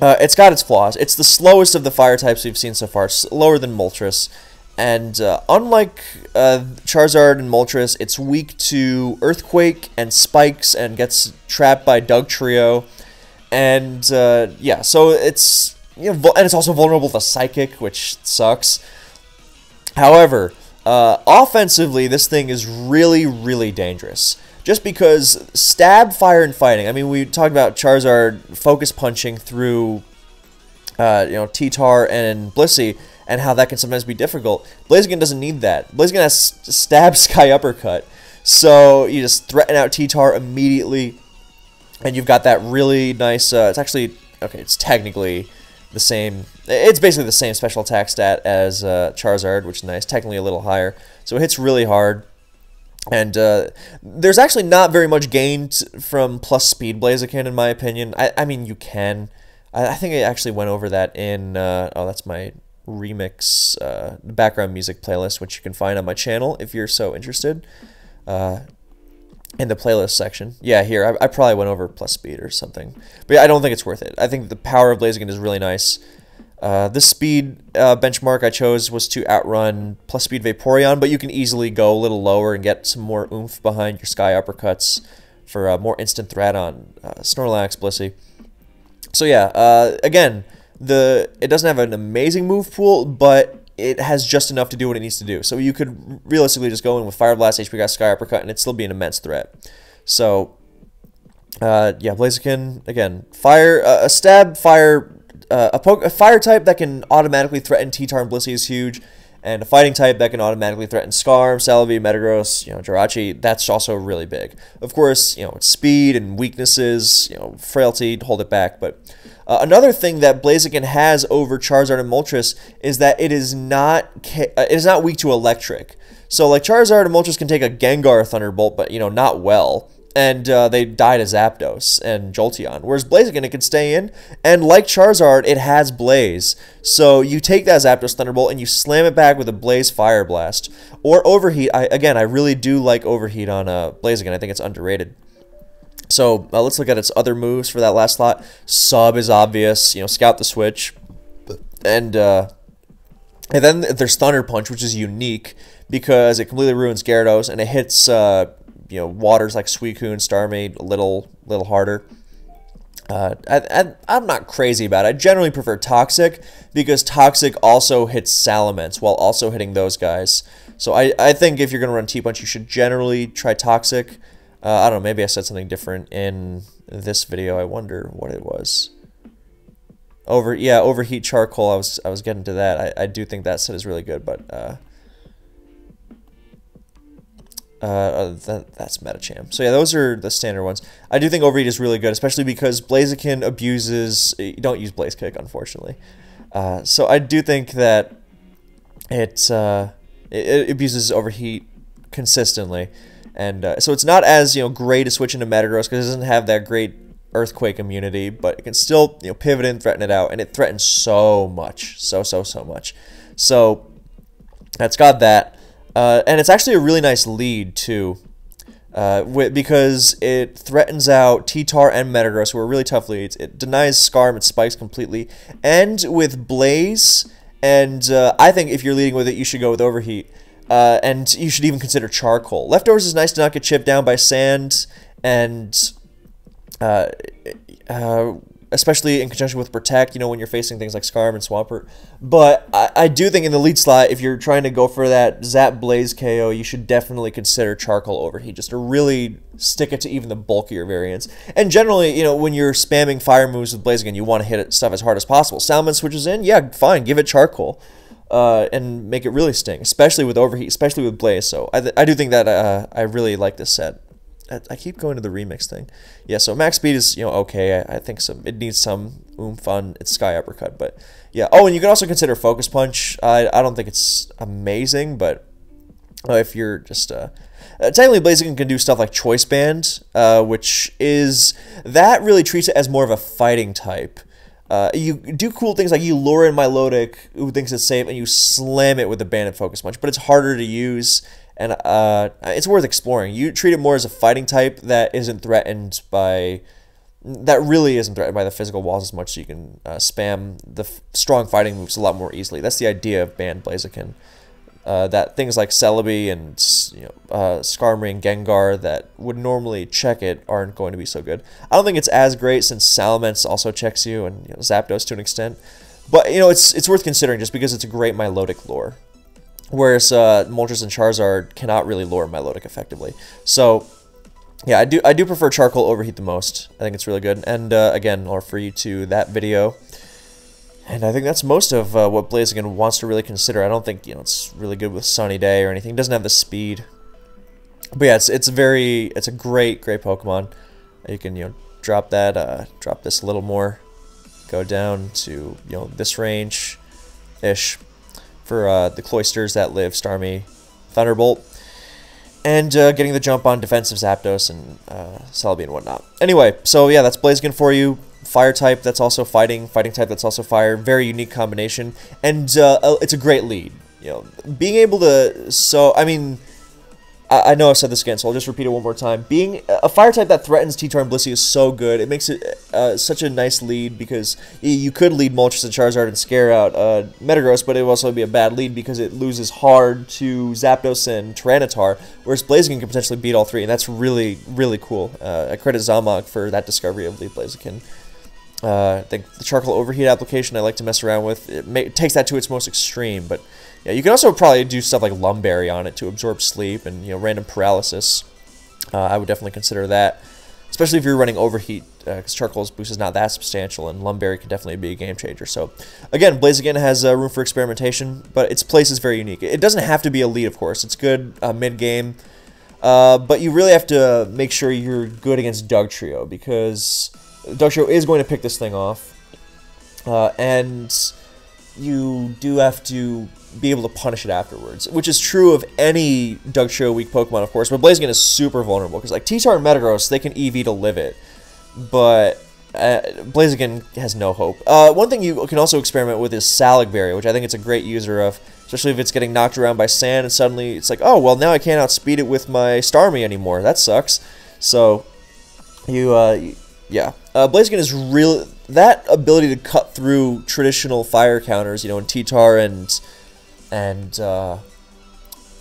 uh, it's got its flaws. It's the slowest of the fire types we've seen so far, slower than Moltres. And uh, unlike uh, Charizard and Moltres, it's weak to Earthquake and Spikes and gets trapped by Dugtrio. And uh, yeah, so it's you know, and it's also vulnerable to Psychic, which sucks. However, uh, offensively, this thing is really, really dangerous. Just because stab, fire, and fighting. I mean, we talked about Charizard focus punching through, uh, you know, T-Tar and Blissey and how that can sometimes be difficult. Blaziken doesn't need that. Blaziken has stab (laughs) sky uppercut. So you just threaten out T-Tar immediately, and you've got that really nice, uh, it's actually, okay, it's technically the same, it's basically the same special attack stat as uh, Charizard, which is nice, technically a little higher. So it hits really hard. And uh, there's actually not very much gained from plus speed Blaziken, in my opinion. I, I mean, you can. I, I think I actually went over that in, uh, oh, that's my remix uh, background music playlist, which you can find on my channel if you're so interested. Uh, in the playlist section. Yeah, here, I, I, probably went over plus speed or something. But yeah, I don't think it's worth it. I think the power of Blaziken is really nice. Uh, this speed uh, benchmark I chose was to outrun plus speed Vaporeon, but you can easily go a little lower and get some more oomph behind your Sky Uppercuts for uh, more instant threat on uh, Snorlax, Blissey. So yeah, uh, again, the it doesn't have an amazing move pool, but it has just enough to do what it needs to do. So you could realistically just go in with Fire Blast, HP Grass, Sky Uppercut, and it'd still be an immense threat. So, uh, yeah, Blaziken, again, fire, uh, a stab, fire, uh, a, a fire type that can automatically threaten T-Tar and Blissey is huge, and a fighting type that can automatically threaten Skarm, Celebi, Metagross, you know, Jirachi, that's also really big. Of course, you know, speed and weaknesses, you know, frailty, hold it back, but uh, another thing that Blaziken has over Charizard and Moltres is that it is not uh, it is not weak to electric. So like Charizard and Moltres can take a Gengar Thunderbolt, but you know not well, and uh, they die to Zapdos and Jolteon. Whereas Blaziken it can stay in, and like Charizard, it has Blaze. So you take that Zapdos Thunderbolt and you slam it back with a Blaze Fire Blast or Overheat. I, again, I really do like Overheat on uh, Blaziken. I think it's underrated. So uh, let's look at its other moves for that last slot. Sub is obvious, you know, scout the switch. And uh, And then there's Thunder Punch, which is unique because it completely ruins Gyarados and it hits uh, you know waters like Suicune, Starmie a little little harder. Uh, I, am not crazy about it. I generally prefer Toxic because Toxic also hits Salamence while also hitting those guys. So I, I think if you're going to run T-Punch, you should generally try Toxic. Uh, I don't know, maybe I said something different in this video. I wonder what it was. Over, yeah, Overheat Charcoal, I was I was getting to that. I, I do think that set is really good, but... Uh, uh, uh, that, that's Medicham. So yeah, those are the standard ones. I do think Overheat is really good, especially because Blaziken abuses. You don't use Blaze Kick, unfortunately. Uh, so I do think that it, uh, it, it abuses Overheat consistently, and uh, so it's not as you know great to switch into Metagross because it doesn't have that great Earthquake immunity, but it can still you know pivot and threaten it out, and it threatens so much, so so so much. So that's got that. Uh, and it's actually a really nice lead, too, uh, because it threatens out T-Tar and Metagross, who are really tough leads. It denies Skarm and Spikes completely. And with Blaze, and uh, I think if you're leading with it, you should go with Overheat. Uh, and you should even consider Charcoal. Leftovers is nice to not get chipped down by Sand, and uh, uh, especially in conjunction with Protect, you know, when you're facing things like Skarm and Swampert. But I, I do think in the lead slot, if you're trying to go for that Zap Blaze KO, you should definitely consider Charcoal Overheat, just to really stick it to even the bulkier variants. And generally, you know, when you're spamming fire moves with Blaze Blaziken, you want to hit it stuff as hard as possible. Salamence switches in, yeah, fine, give it Charcoal. Uh, and make it really sting, especially with overheat, especially with blaze. So I, I do think that uh, I really like this set. I keep going to the remix thing. Yeah, so max speed is you know okay. I, I think some it needs some oomph on its sky uppercut, but yeah. Oh, and you can also consider focus punch. I I don't think it's amazing, but uh, if you're just uh, uh, technically Blaziken can do stuff like choice band, uh, which is that really treats it as more of a fighting type. Uh, you do cool things like you lure in Milotic, who thinks it's safe, and you slam it with the bandit focus punch, but it's harder to use and uh, it's worth exploring. You treat it more as a fighting type that isn't threatened by that really isn't threatened by the physical walls as much, so you can uh, spam the strong fighting moves a lot more easily. That's the idea of Band Blaziken. Uh, that things like Celebi and you know, uh, Skarmory and Gengar that would normally check it aren't going to be so good. I don't think it's as great since Salamence also checks you and you know, Zapdos to an extent. But you know it's it's worth considering just because it's a great Milotic lure. Whereas uh, Moltres and Charizard cannot really lure Milotic effectively. So, yeah, I do I do prefer Charcoal Overheat the most. I think it's really good. And uh, again, I'll refer you to that video. And I think that's most of uh, what Blaziken wants to really consider. I don't think you know it's really good with Sunny Day or anything. It doesn't have the speed. But yeah, it's it's very it's a great great Pokemon. You can you know drop that uh, drop this a little more, go down to you know this range, ish for uh, the Cloysters that live Starmie Thunderbolt. And uh, getting the jump on defensive Zapdos and uh, Celebi and whatnot. Anyway, so yeah, that's Blaziken for you. Fire type that's also fighting, fighting type that's also fire. Very unique combination, and uh, it's a great lead. You know, being able to so I mean I, know I've said this again, so I'll just repeat it one more time. Being a fire type that threatens T-Tar and Blissey is so good. It makes it uh, such a nice lead because you could lead Moltres and Charizard and scare out uh, Metagross, but it would also be a bad lead because it loses hard to Zapdos and Tyranitar, whereas Blaziken can potentially beat all three, and that's really, really cool. Uh, I credit Zalmog for that discovery of Lead Blaziken. Uh, I think the charcoal overheat application I like to mess around with, it, may, it takes that to its most extreme, but yeah, you can also probably do stuff like Lum Berry on it to absorb sleep and you know random paralysis. Uh, I would definitely consider that, especially if you're running overheat, because uh, Charcoal's boost is not that substantial, and Lum Berry can definitely be a game changer. So, again, Blaziken has uh, room for experimentation, but its place is very unique. It doesn't have to be a lead, of course. It's good uh, mid game, uh, but you really have to make sure you're good against Dugtrio because Dugtrio is going to pick this thing off, uh, and you do have to be able to punish it afterwards, which is true of any Dugtrio weak Pokemon, of course. But Blaziken is super vulnerable because like T-Tar and Metagross, they can EV to live it, but uh, Blaziken has no hope. Uh, one thing you can also experiment with is Salac Berry, which I think it's a great user of, especially if it's getting knocked around by sand and suddenly it's like, oh well, now I can't outspeed it with my Starmie anymore. That sucks. So you, uh, yeah, uh, Blaziken is really that ability to cut through traditional fire counters, you know, in T-Tar and and uh,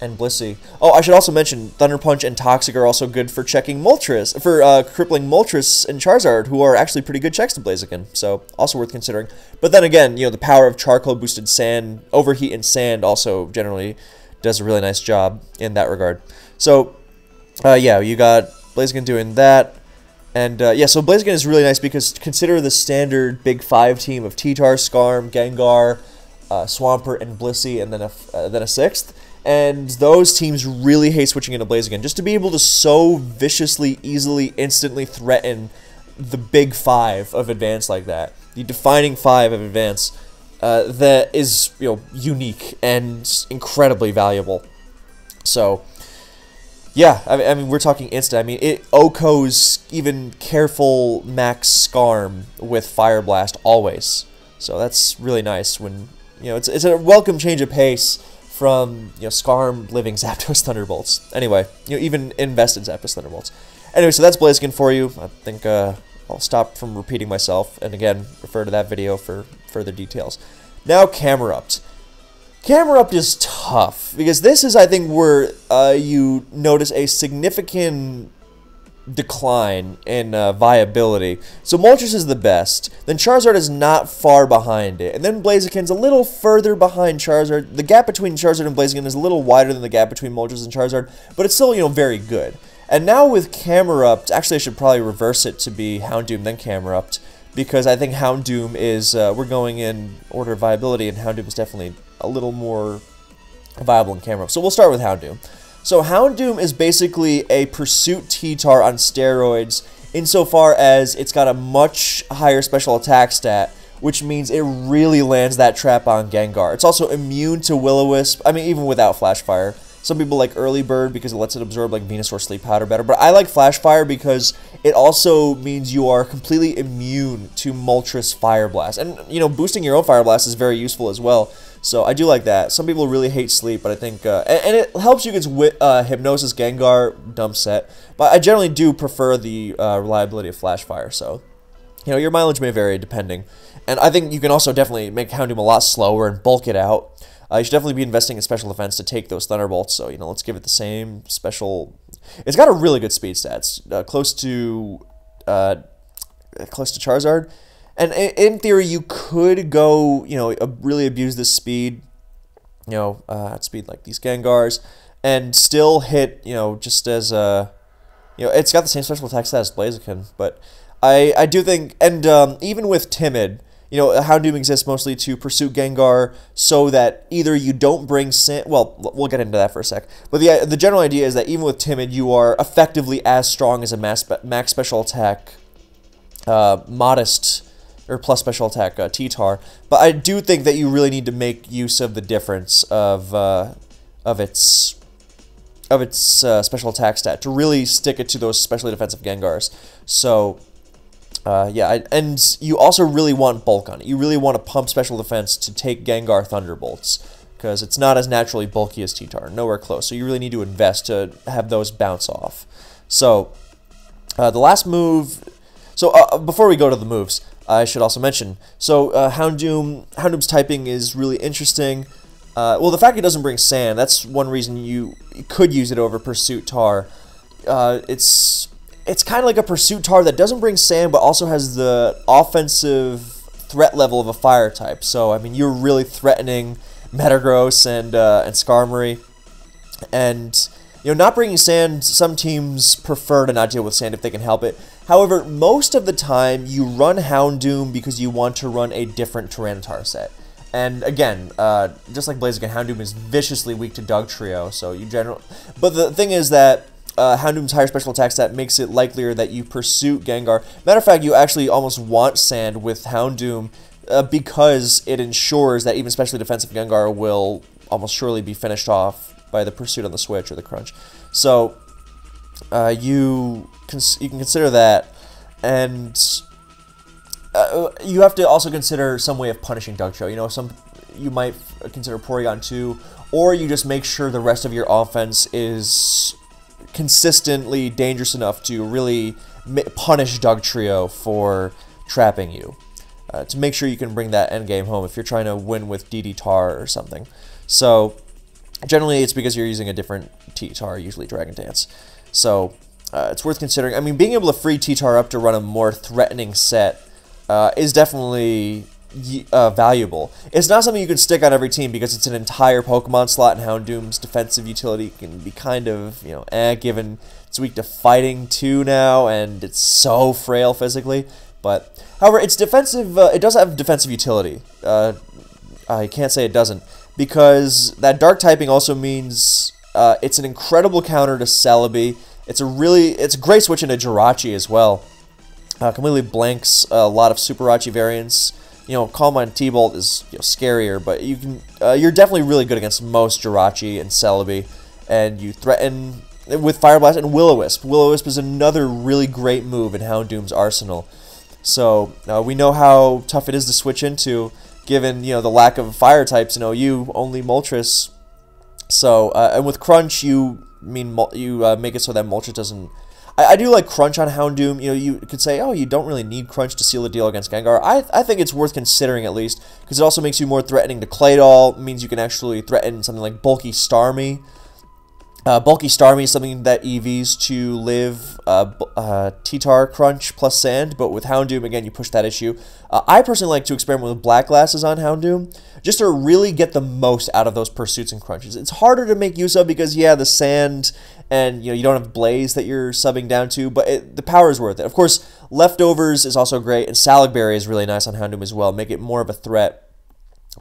and Blissey. Oh, I should also mention Thunder Punch and Toxic are also good for checking Moltres, for uh, crippling Moltres and Charizard, who are actually pretty good checks to Blaziken, so also worth considering. But then again, you know, the power of Charcoal boosted Sand, Overheat and Sand also generally does a really nice job in that regard. So, uh, yeah, you got Blaziken doing that. And uh, yeah, so Blaziken is really nice because consider the standard Big Five team of T-Tar, Skarm, Gengar, uh, Swampert, and Blissey, and then a, uh, then a sixth and those teams really hate switching into Blaziken. Just to be able to so viciously, easily, instantly threaten the big five of Advance like that, the defining five of Advance, uh, that is you know unique and incredibly valuable. So, yeah, I mean, we're talking instant. I mean, it OHKO's even careful max Skarm with Fire Blast always. So that's really nice when you know it's it's a welcome change of pace from you know Skarm living Zapdos (laughs) Thunderbolts. Anyway, you know even invested Zapdos Thunderbolts. Anyway, so that's Blaziken for you. I think uh, I'll stop from repeating myself, and again refer to that video for further details. Now Camerupt. Camerupt is tough because this is I think where uh, you notice a significant decline in uh, viability. So Moltres is the best. Then Charizard is not far behind it. And then Blaziken's a little further behind Charizard. The gap between Charizard and Blaziken is a little wider than the gap between Moltres and Charizard, but it's still, you know, very good. And now with Camerupt, actually I should probably reverse it to be Houndoom then Camerupt, because I think Houndoom is, uh, we're going in order of viability, and Houndoom is definitely a little more viable in Camerupt. So we'll start with Houndoom. So Houndoom is basically a Pursuit T-Tar on steroids insofar as it's got a much higher special attack stat, which means it really lands that trap on Gengar. It's also immune to Will-O-Wisp, I mean even without Flash Fire. Some people like Early Bird because it lets it absorb like Venusaur Sleep Powder better, but I like Flash Fire because it also means you are completely immune to Moltres Fire Blast. And, you know, boosting your own Fire Blast is very useful as well. So I do like that. Some people really hate sleep, but I think, uh, and, and, it helps you against uh, Hypnosis Gengar, dump set. But I generally do prefer the uh, reliability of Flash Fire, so, you know, your mileage may vary depending. And I think you can also definitely make Houndoom a lot slower and bulk it out. Uh, you should definitely be investing in special defense to take those Thunderbolts, so, you know, let's give it the same special... It's got a really good speed stats, uh, close to... Uh, close to Charizard, and in theory, you could go, you know, really abuse this speed, you know, uh, at speed like these Gengars, and still hit, you know, just as a, you know, it's got the same special attack as Blaziken, but I, I do think, and um, even with Timid, you know, Houndoom exists mostly to pursue Gengar so that either you don't bring Sin. Well, we'll get into that for a sec. But the the general idea is that even with Timid, you are effectively as strong as a max, max special attack, uh, modest or plus special attack uh, T-Tar. But I do think that you really need to make use of the difference of uh, of its of its uh, special attack stat to really stick it to those specially defensive Gengars. So. Uh, yeah, I, and you also really want bulk on it. You really want to pump special defense to take Gengar Thunderbolts because it's not as naturally bulky as T-Tar, nowhere close. So you really need to invest to have those bounce off. So uh, the last move. So uh, before we go to the moves, I should also mention. So uh, Houndoom, Houndoom's typing is really interesting. Uh, well, the fact it doesn't bring sand, that's one reason you, could use it over Pursuit Tar. Uh, it's it's kind of like a Pursuit Tar that doesn't bring sand, but also has the offensive threat level of a fire type. So, I mean, you're really threatening Metagross and, uh, and Skarmory. And, you know, not bringing sand, some teams prefer to not deal with sand if they can help it. However, most of the time you run Houndoom because you want to run a different Tyranitar set. And again, uh, just like Blaziken, Houndoom is viciously weak to Dugtrio, so you generally... But the thing is that uh, Houndoom's higher special attack stat makes it likelier that you pursue Gengar. Matter of fact, you actually almost want Sand with Houndoom uh, because it ensures that even specially defensive Gengar will almost surely be finished off by the pursuit on the switch or the crunch. So uh, you you can consider that, and uh, you have to also consider some way of punishing Doug Dugtrio. You know, some you might consider Porygon 2, or you just make sure the rest of your offense is consistently dangerous enough to really punish Dugtrio for trapping you. Uh, to make sure you can bring that end game home if you're trying to win with DD Tar or something. So generally, it's because you're using a different T-Tar, usually Dragon Dance. So uh, it's worth considering. I mean, being able to free T-Tar up to run a more threatening set uh, is definitely uh, valuable. It's not something you can stick on every team because it's an entire Pokemon slot, and Houndoom's defensive utility can be kind of, you know, eh, given it's weak to fighting too now, and it's so frail physically. But, however, it's defensive, uh, it does have defensive utility. Uh, I can't say it doesn't, because that Dark typing also means uh, it's an incredible counter to Celebi. It's a really, it's a great switch into Jirachi as well. Uh, completely blanks a lot of Superachi variants you know, Calm Mind T-Bolt is you know, scarier, but you can uh, you're definitely really good against most Jirachi and Celebi, and you threaten with Fire Blast and Will-O-Wisp. Will-O-Wisp is another really great move in Houndoom's arsenal. So uh, we know how tough it is to switch into, given you know the lack of fire types in OU, only Moltres. So uh, and with Crunch, you mean you uh, make it so that Moltres doesn't I, I, do like Crunch on Houndoom. You know, you could say, oh, you don't really need Crunch to seal the deal against Gengar. I, I think it's worth considering at least, because it also makes you more threatening to Claydol. Means you can actually threaten something like Bulky Starmie. Uh, bulky Starmie is something that EVs to live uh, uh, T-Tar Crunch plus Sand, but with Houndoom, again, you push that issue. Uh, I personally like to experiment with Black Glasses on Houndoom, just to really get the most out of those pursuits and crunches. It's harder to make use of because, yeah, the Sand and you know you don't have Blaze that you're subbing down to, but it, the power is worth it. Of course, Leftovers is also great, and Salac Berry is really nice on Houndoom as well, make it more of a threat.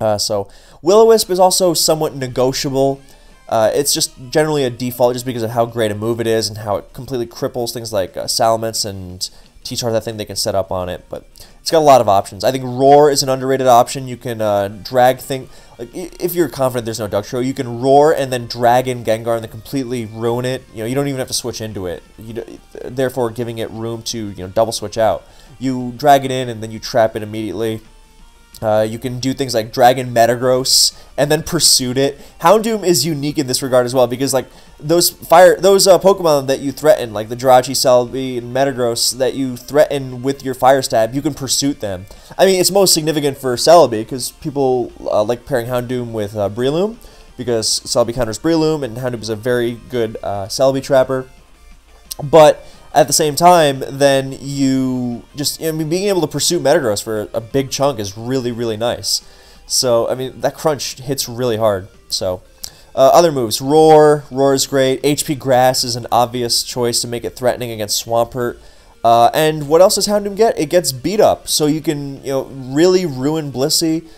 Uh, so Will-O-Wisp is also somewhat negotiable. Uh, it's just generally a default just because of how great a move it is and how it completely cripples things like uh, Salamence and T-Tar, that thing they can set up on it. But it's got a lot of options. I think Roar is an underrated option. You can uh, drag thing. Like, if you're confident there's no Dugtrio, you can Roar and then drag in Gengar and then completely ruin it. You know, you don't even have to switch into it. You, therefore, giving it room to you know double switch out. You drag it in and then you trap it immediately. Uh, you can do things like Dragon Metagross and then Pursuit it. Houndoom is unique in this regard as well because like those fire those uh, Pokemon that you threaten, like the Jirachi, Celebi, and Metagross that you threaten with your Fire Stab, you can pursue them. I mean, it's most significant for Celebi because people uh, like pairing Houndoom with uh, Breloom because Celebi counters Breloom and Houndoom is a very good uh, Celebi trapper. But at the same time, then you just I mean, being able to pursue Metagross for a big chunk is really really nice. So I mean that crunch hits really hard. So uh, other moves, Roar, Roar is great. HP Grass is an obvious choice to make it threatening against Swampert. Uh, and what else does Houndoom get? It gets beat up, so you can you know really ruin Blissey.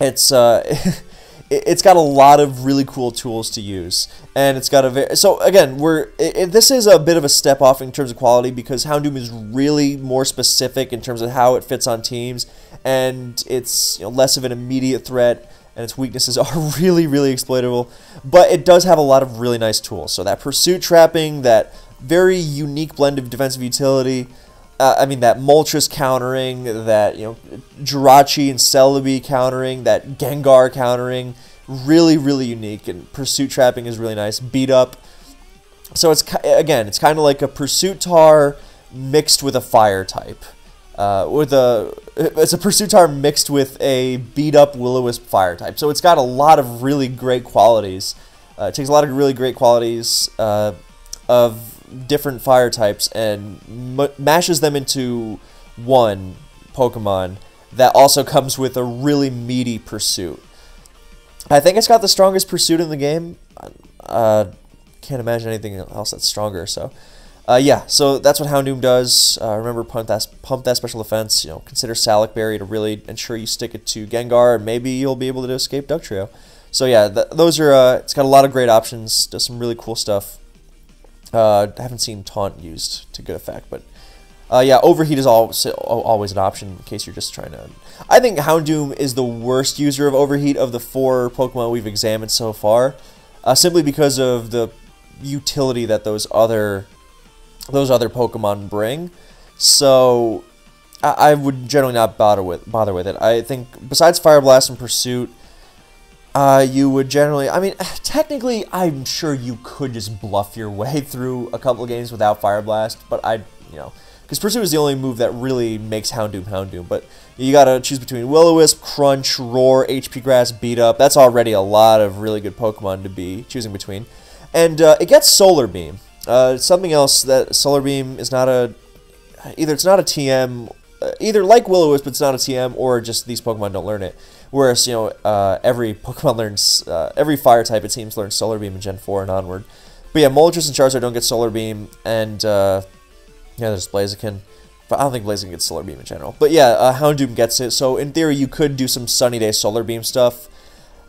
It's uh, (laughs) it's got a lot of really cool tools to use, and it's got a very so again we're it, this is a bit of a step off in terms of quality because Houndoom is really more specific in terms of how it fits on teams, and it's you know, less of an immediate threat, and its weaknesses (laughs) are really really exploitable, but it does have a lot of really nice tools. So that pursuit trapping, that very unique blend of defensive utility. Uh, I mean that Moltres countering, that you know Jirachi and Celebi countering, that Gengar countering, really really unique. And pursuit trapping is really nice. Beat up. So it's again, it's kind of like a pursuit tar mixed with a fire type. Uh, with a it's a pursuit tar mixed with a beat up Will-O-Wisp fire type. So it's got a lot of really great qualities. Uh, it takes a lot of really great qualities uh, of different fire types and mashes them into one Pokemon that also comes with a really meaty pursuit. I think it's got the strongest pursuit in the game. Uh, can't imagine anything else that's stronger. So, uh, yeah. So that's what Houndoom does. Uh, remember, pump that, pump that special defense. You know, consider Salac Berry to really ensure you stick it to Gengar, and maybe you'll be able to escape Dugtrio. So yeah, th those are. Uh, it's got a lot of great options. Does some really cool stuff. Uh, I haven't seen Taunt used to good effect, but uh, yeah, Overheat is always, always an option in case you're just trying to... I think Houndoom is the worst user of Overheat of the four Pokemon we've examined so far, uh, simply because of the utility that those other those other Pokemon bring. So I, I would generally not bother with bother with it. I think besides Fire Blast and Pursuit, uh, you would generally, I mean, (sighs) technically, I'm sure you could just bluff your (laughs) way through a couple of games without Fire Blast, but I, you know, because Pursuit is the only move that really makes Houndoom Houndoom. But you gotta choose between Will-O-Wisp, Crunch, Roar, HP Grass, Beat Up. That's already a lot of really good Pokemon to be choosing between. And uh, it gets Solar Beam. Uh, something else that Solar Beam is not a either it's not a TM, uh, either like Will-O-Wisp, but it's not a TM, or just these Pokemon don't learn it. Whereas you know uh, every Pokemon learns uh, every Fire type it seems learns Solar Beam in Gen four and onward. But yeah, Moltres and Charizard don't get Solar Beam, and uh, yeah, there's Blaziken. But I don't think Blaziken gets Solar Beam in general. But yeah, uh, Houndoom gets it. So in theory, you could do some Sunny Day Solar Beam stuff.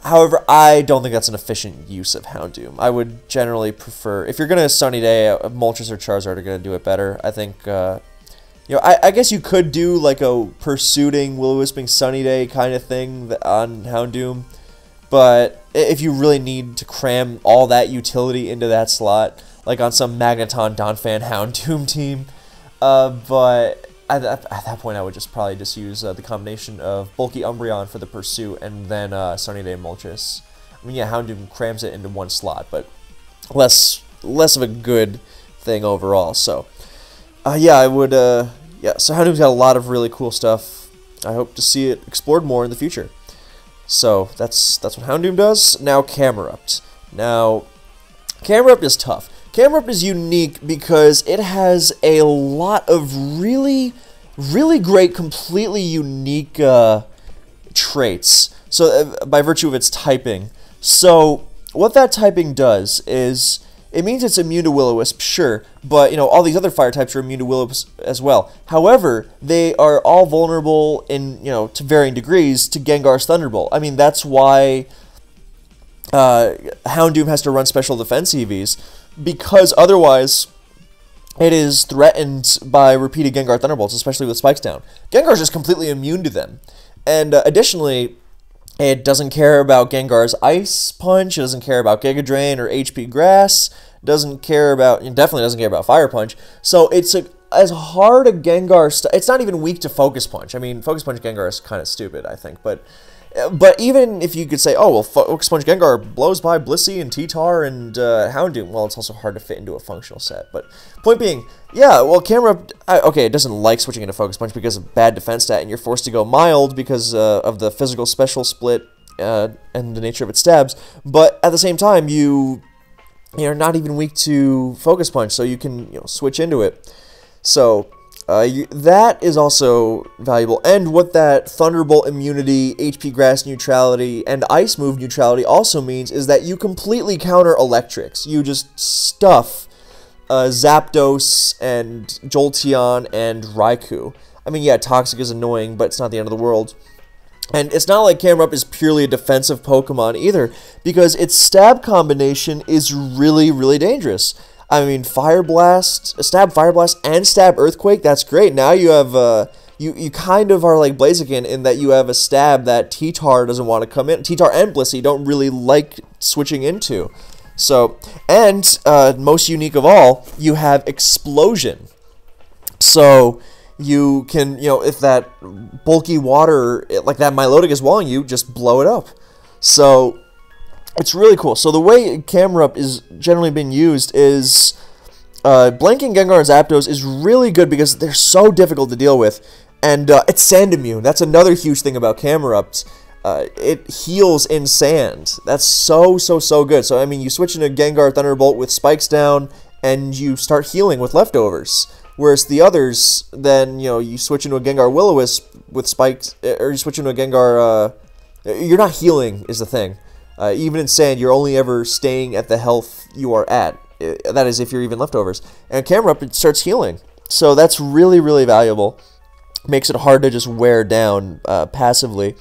However, I don't think that's an efficient use of Houndoom. I would generally prefer, if you're going to Sunny Day, uh, Moltres or Charizard are going to do it better. I think, uh, you know, I, I, guess you could do like a pursuing Will-O-Wisping Sunny Day kind of thing on Houndoom. But if you really need to cram all that utility into that slot, like on some Magneton Donphan Houndoom (laughs) team, uh, but at at that point, I would just probably just use uh, the combination of bulky Umbreon for the pursuit and then uh, Sunny Day Moltres. I mean, yeah, Houndoom crams it into one slot, but less less of a good thing overall. So, uh, yeah, I would. Uh, yeah, so Houndoom's got a lot of really cool stuff. I hope to see it explored more in the future. So that's that's what Houndoom does. Now Camerupt. Now, Camerupt is tough. Camerupt is unique because it has a lot of really, really great, completely unique uh, traits. So uh, by virtue of its typing. So what that typing does is it means it's immune to Will-O-Wisp, sure, but you know all these other fire types are immune to Will-O-Wisp as well. However, they are all vulnerable in you know to varying degrees to Gengar's Thunderbolt. I mean that's why uh, Houndoom has to run special defense EVs because otherwise it is threatened by repeated Gengar Thunderbolts, especially with spikes down. Gengar's just completely immune to them. And uh, additionally, it doesn't care about Gengar's Ice Punch, it doesn't care about Giga Drain or HP Grass, doesn't care about, definitely doesn't care about Fire Punch. So it's a, as hard a Gengar, it's not even weak to Focus Punch. I mean, Focus Punch Gengar is kind of stupid, I think, but but even if you could say, oh, well, Focus Punch Gengar blows by Blissey and T-Tar and uh, Houndoom, well, it's also hard to fit into a functional set. But point being, yeah, well, Camerupt, okay, it doesn't like switching into Focus Punch because of bad defense stat, and you're forced to go mild because uh, of the physical special split uh, and the nature of its stabs. But at the same time, you you're not even weak to Focus Punch, so you can you know switch into it. So uh, you, that is also valuable. And what that Thunderbolt immunity, HP Grass neutrality, and Ice Move neutrality also means is that you completely counter Electrics. You just stuff uh, Zapdos and Jolteon and Raikou. I mean, yeah, Toxic is annoying, but it's not the end of the world. And it's not like Camerupt is purely a defensive Pokemon either, because its stab combination is really, really dangerous. I mean, Fire Blast, Stab Fire Blast, and Stab Earthquake, that's great. Now you have, uh, you, you kind of are like Blaziken in that you have a stab that T-Tar doesn't want to come in. T-Tar and Blissey don't really like switching into. So, and uh, most unique of all, you have Explosion. So, you can, you know, if that bulky water, like that Milotic is walling you, just blow it up. So, it's really cool. So the way Camerupt is generally being used is uh, blanking Gengar and Zapdos is really good because they're so difficult to deal with, and uh, it's sand immune. That's another huge thing about Camerupt. Uh, it heals in sand. That's so so so good. So I mean, you switch into Gengar Thunderbolt with spikes down, and you start healing with leftovers. Whereas the others, then you know, you switch into a Gengar Will-O-Wisp with spikes, or you switch into a Gengar. Uh, you're not healing is the thing. Uh, even in sand, you're only ever staying at the health you are at. That is, if you're even leftovers. And Camerupt, it starts healing. So that's really, really valuable. Makes it hard to just wear down uh, passively.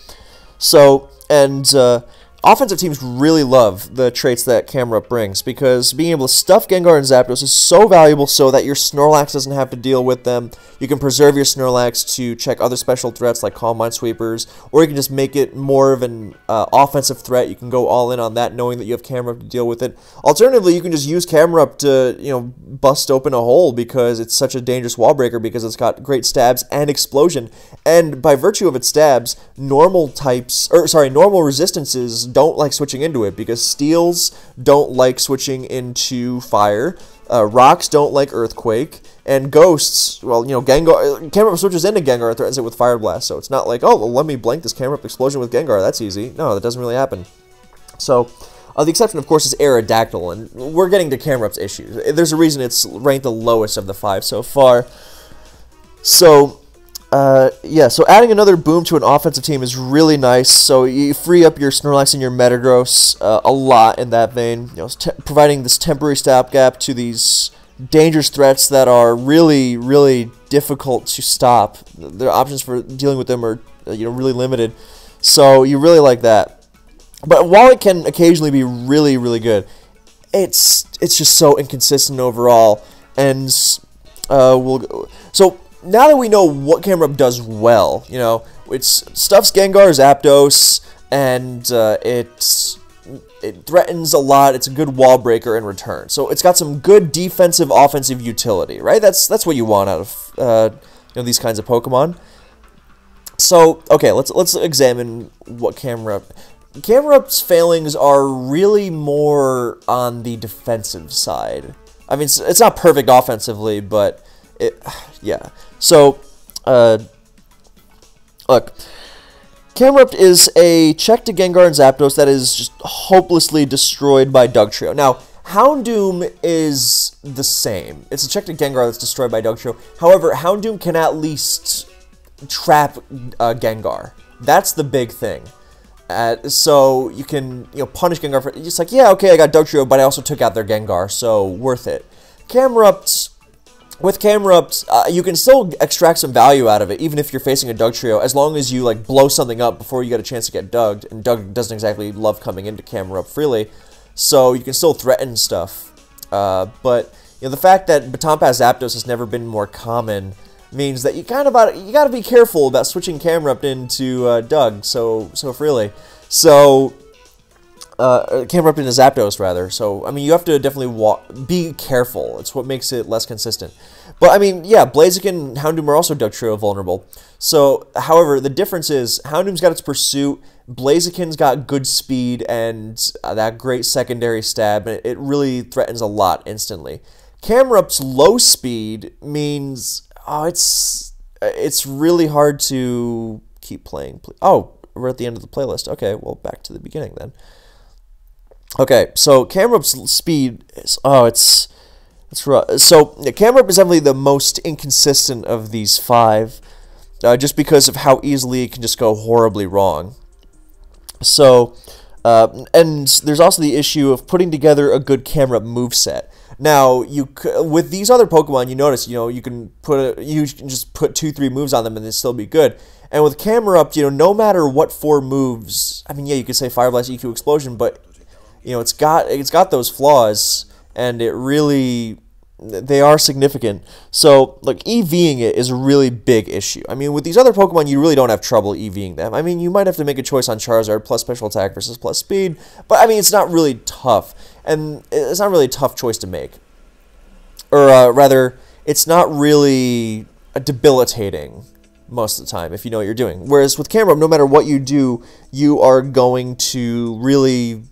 So, and uh, offensive teams really love the traits that Camerupt brings because being able to stuff Gengar and Zapdos is so valuable so that your Snorlax doesn't have to deal with them. You can preserve your Snorlax to check other special threats like Calm Mind sweepers, or you can just make it more of an uh, offensive threat. You can go all in on that knowing that you have Camerupt to deal with it. Alternatively, you can just use Camerupt to, you know, bust open a hole because it's such a dangerous wall breaker because it's got great stabs and explosion. And by virtue of its stabs, normal types, or sorry, normal resistances don't like switching into it because steels don't like switching into fire, uh, rocks don't like earthquake, and ghosts, well, you know, Gengar, Camerupt switches into Gengar and threatens it with Fire Blast, so it's not like, oh, well, let me blank this Camerupt explosion with Gengar, that's easy. No, that doesn't really happen. So, uh, the exception, of course, is Aerodactyl, and we're getting to Camerupt's issues. There's a reason it's ranked the lowest of the five so far. So, uh, yeah, so adding another boom to an offensive team is really nice. So you free up your Snorlax and your Metagross uh, a lot in that vein. You know, providing this temporary stopgap to these dangerous threats that are really, really difficult to stop. Their options for dealing with them are, uh, you know, really limited. So you really like that. But while it can occasionally be really, really good, it's it's just so inconsistent overall. And uh, we'll so now that we know what Camerupt does well, you know, it's stuffs Gengar Zapdos, and uh, it's it threatens a lot. It's a good wall breaker in return. So it's got some good defensive, offensive utility, right? That's that's what you want out of uh, you know these kinds of Pokemon. So okay, let's let's examine what Camerupt. Camerupt's failings are really more on the defensive side. I mean, it's, it's not perfect offensively, but it, (sighs) yeah. So, uh, look, Camerupt is a check to Gengar and Zapdos that is just hopelessly destroyed by Dugtrio. Now, Houndoom is the same. It's a check to Gengar that's destroyed by Dugtrio. However, Houndoom can at least trap uh, Gengar. That's the big thing. Uh, so you can you know punish Gengar for just like yeah okay I got Dugtrio but I also took out their Gengar so worth it. Camerupt with Camerupt, uh, you can still extract some value out of it, even if you're facing a Dugtrio, as long as you like blow something up before you get a chance to get Dugged, and Doug doesn't exactly love coming into Camerupt freely, so you can still threaten stuff. Uh, but you know the fact that Baton Pass Zapdos has never been more common means that you kind of got you got to be careful about switching Camerupt into uh, Doug so so freely. So uh, Camerupt into Zapdos rather. So I mean, you have to definitely walk, be careful. It's what makes it less consistent. But I mean, yeah, Blaziken and Houndoom are also Dugtrio vulnerable. So, however, the difference is Houndoom's got its pursuit, Blaziken's got good speed and uh, that great secondary stab, and it really threatens a lot instantly. Camerupt's low speed means oh, it's it's really hard to keep playing. Oh, we're at the end of the playlist. Okay, well, back to the beginning then. Okay, so Camerupt's speed is oh, it's it's rough. So Camerupt is definitely the most inconsistent of these five, uh, just because of how easily it can just go horribly wrong. So, uh, and there's also the issue of putting together a good Camerupt move set. Now, you with these other Pokemon, you notice, you know, you can put a, you can just put two, three moves on them and they still be good. And with Camerupt, you know, no matter what four moves, I mean, yeah, you could say Fire Blast, EQ, Explosion, but you know, it's got it's got those flaws, and it really they are significant. So, look, EVing it is a really big issue. I mean, with these other Pokemon, you really don't have trouble EVing them. I mean, you might have to make a choice on Charizard plus special attack versus plus speed, but I mean, it's not really tough, and it's not really a tough choice to make. Or uh, rather, it's not really debilitating most of the time if you know what you're doing. Whereas with Camerupt, no matter what you do, you are going to really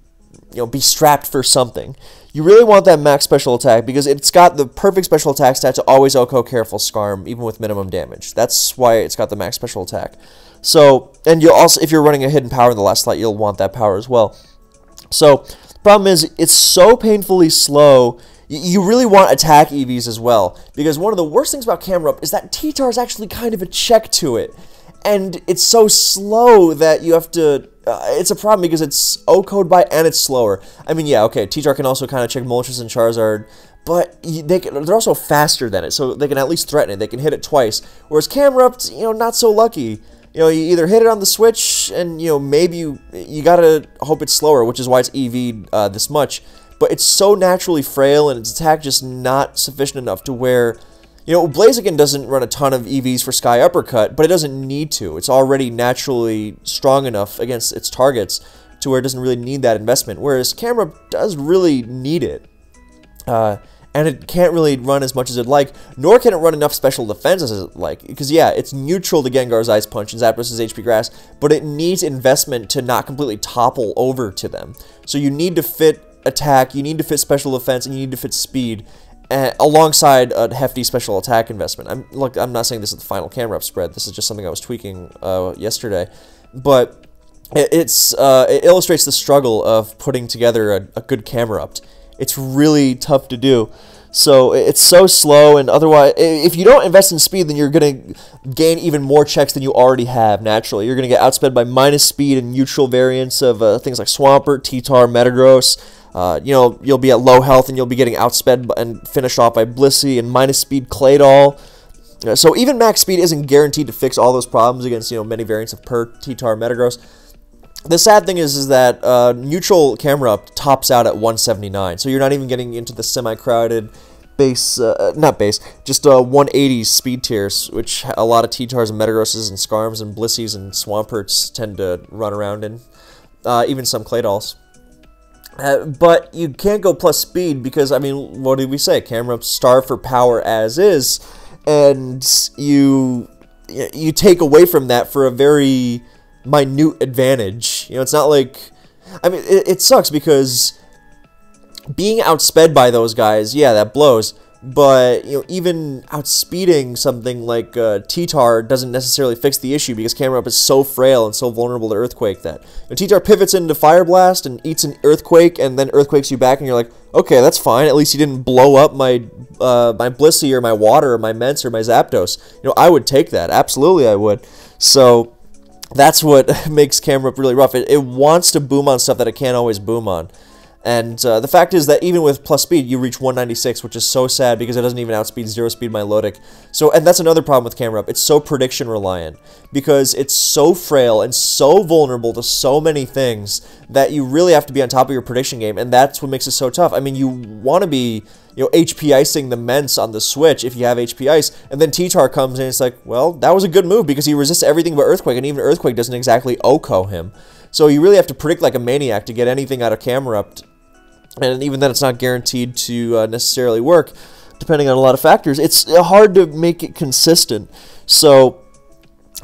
you know, be strapped for something. You really want that max special attack because it's got the perfect special attack stat to always OHKO Careful Skarm, even with minimum damage. That's why it's got the max special attack. So, and you'll also, if you're running a hidden power in the last slot, you'll want that power as well. So, the problem is, it's so painfully slow, you really want attack EVs as well. Because one of the worst things about Camerupt is that T-Tar is actually kind of a check to it. And it's so slow that you have to uh, it's a problem because it's OHKO'd by and it's slower. I mean, yeah, okay, T-Tar can also kind of check Moltres and Charizard, but they can, they're also faster than it, so they can at least threaten it. They can hit it twice. Whereas Camerupt, you know, not so lucky. You know, you either hit it on the switch, and you know maybe you you gotta hope it's slower, which is why it's EV uh, this much. But it's so naturally frail, and its attack just not sufficient enough to where you know, Blaziken doesn't run a ton of EVs for Sky Uppercut, but it doesn't need to. It's already naturally strong enough against its targets to where it doesn't really need that investment, whereas Camerupt does really need it. Uh, and it can't really run as much as it'd like, nor can it run enough special defense as it'd like. Because, yeah, it's neutral to Gengar's Ice Punch and Zapdos' HP Grass, but it needs investment to not completely topple over to them. So you need to fit attack, you need to fit special defense, and you need to fit speed, uh, alongside a hefty special attack investment. I'm look, I'm not saying this is the final Camerupt spread. This is just something I was tweaking uh, yesterday, but it, it's uh, it illustrates the struggle of putting together a, a good Camerupt. It's really tough to do. So it's so slow, and otherwise, if you don't invest in speed, then you're going to gain even more checks than you already have naturally. You're going to get outsped by minus speed and neutral variants of uh, things like Swampert, T-Tar, Metagross. Uh, you know, you'll be at low health and you'll be getting outsped and finished off by Blissey and minus speed Claydol. Uh, so even max speed isn't guaranteed to fix all those problems against, you know, many variants of Pert, T-Tar, Metagross. The sad thing is, is that uh, neutral Camerupt tops out at 179, so you're not even getting into the semi-crowded base, uh, not base, just uh, 180 speed tiers, which a lot of T-Tars and Metagrosses and Skarms and Blisseys and Swamperts tend to run around in. Uh, even some Claydols. Uh, but you can't go plus speed because, I mean, what did we say? Camera star for power as is, and you you take away from that for a very minute advantage. You know, it's not like... I mean, it, it sucks because being outsped by those guys, yeah, that blows but you know even outspeeding something like uh, T-Tar doesn't necessarily fix the issue because Camerupt is so frail and so vulnerable to earthquake that you T-Tar pivots into fire blast and eats an earthquake and then earthquakes you back and you're like okay that's fine. At least you didn't blow up my uh, my Blissey or my water or my Mence or my Zapdos. You know I would take that. Absolutely I would. So that's what (laughs) makes Camerupt really rough. It, it wants to boom on stuff that it can't always boom on and uh, the fact is that even with plus speed, you reach 196, which is so sad because it doesn't even outspeed zero speed Milotic. So, and that's another problem with Camerupt. It's so prediction reliant because it's so frail and so vulnerable to so many things that you really have to be on top of your prediction game, and that's what makes it so tough. I mean, you want to be, you know, HP icing the Mence on the Switch if you have HP ice, and then T-Tar comes in, it's like, well, that was a good move because he resists everything but Earthquake, and even Earthquake doesn't exactly OHKO him. So you really have to predict like a maniac to get anything out of Camerupt and even then it's not guaranteed to uh, necessarily work depending on a lot of factors it's hard to make it consistent so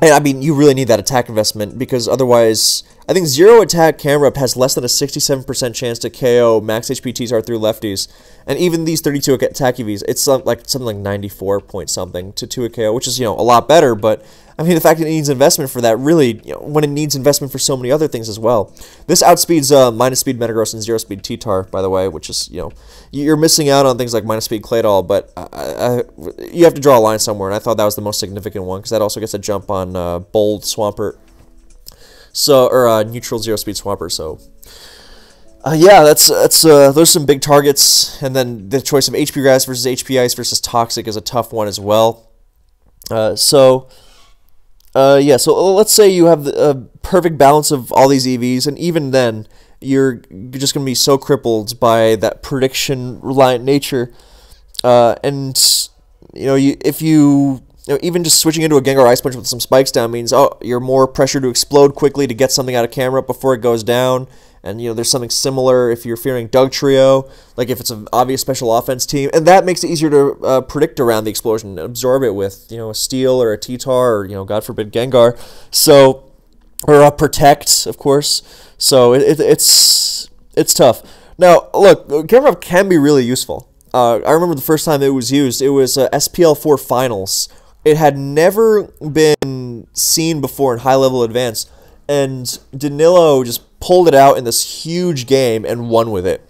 and I mean, you really need that attack investment because otherwise, I think zero attack camera has less than a 67% chance to KO max HP T-Tar through lefties. And even these 32 attack EVs, it's like something like 94 point something to 2 KO, which is, you know, a lot better, but I mean, the fact that it needs investment for that really, you know, when it needs investment for so many other things as well. This outspeeds uh, minus speed Metagross and zero speed T-Tar, by the way, which is, you know, you're missing out on things like minus speed Claydol, but I, I, you have to draw a line somewhere, and I thought that was the most significant one, because that also gets a jump on uh, Bold Swampert, so, or uh, neutral zero speed Swampert, so... Uh, yeah, that's that's uh, those are some big targets, and then the choice of HP Grass versus HP Ice versus Toxic is a tough one as well. Uh, so uh, yeah, so uh, let's say you have a perfect balance of all these EVs, and even then, you're just going to be so crippled by that prediction reliant nature. Uh, and, you know, you, if you, know, even just switching into a Gengar Ice Punch with some spikes down means, oh, you're more pressure to explode quickly to get something out of camera before it goes down. And you know, there's something similar if you're fearing Dugtrio, like if it's an obvious special offense team, and that makes it easier to uh, predict around the explosion, absorb it with you know a Steel or a T-Tar or you know God forbid Gengar. So, or a Protect, of course. So it, it, it's it's tough. Now, look, camera can be really useful. Uh, I remember the first time it was used. It was uh, SPL4 Finals. It had never been seen before in high level advance, and Danilo just pulled it out in this huge game and won with it.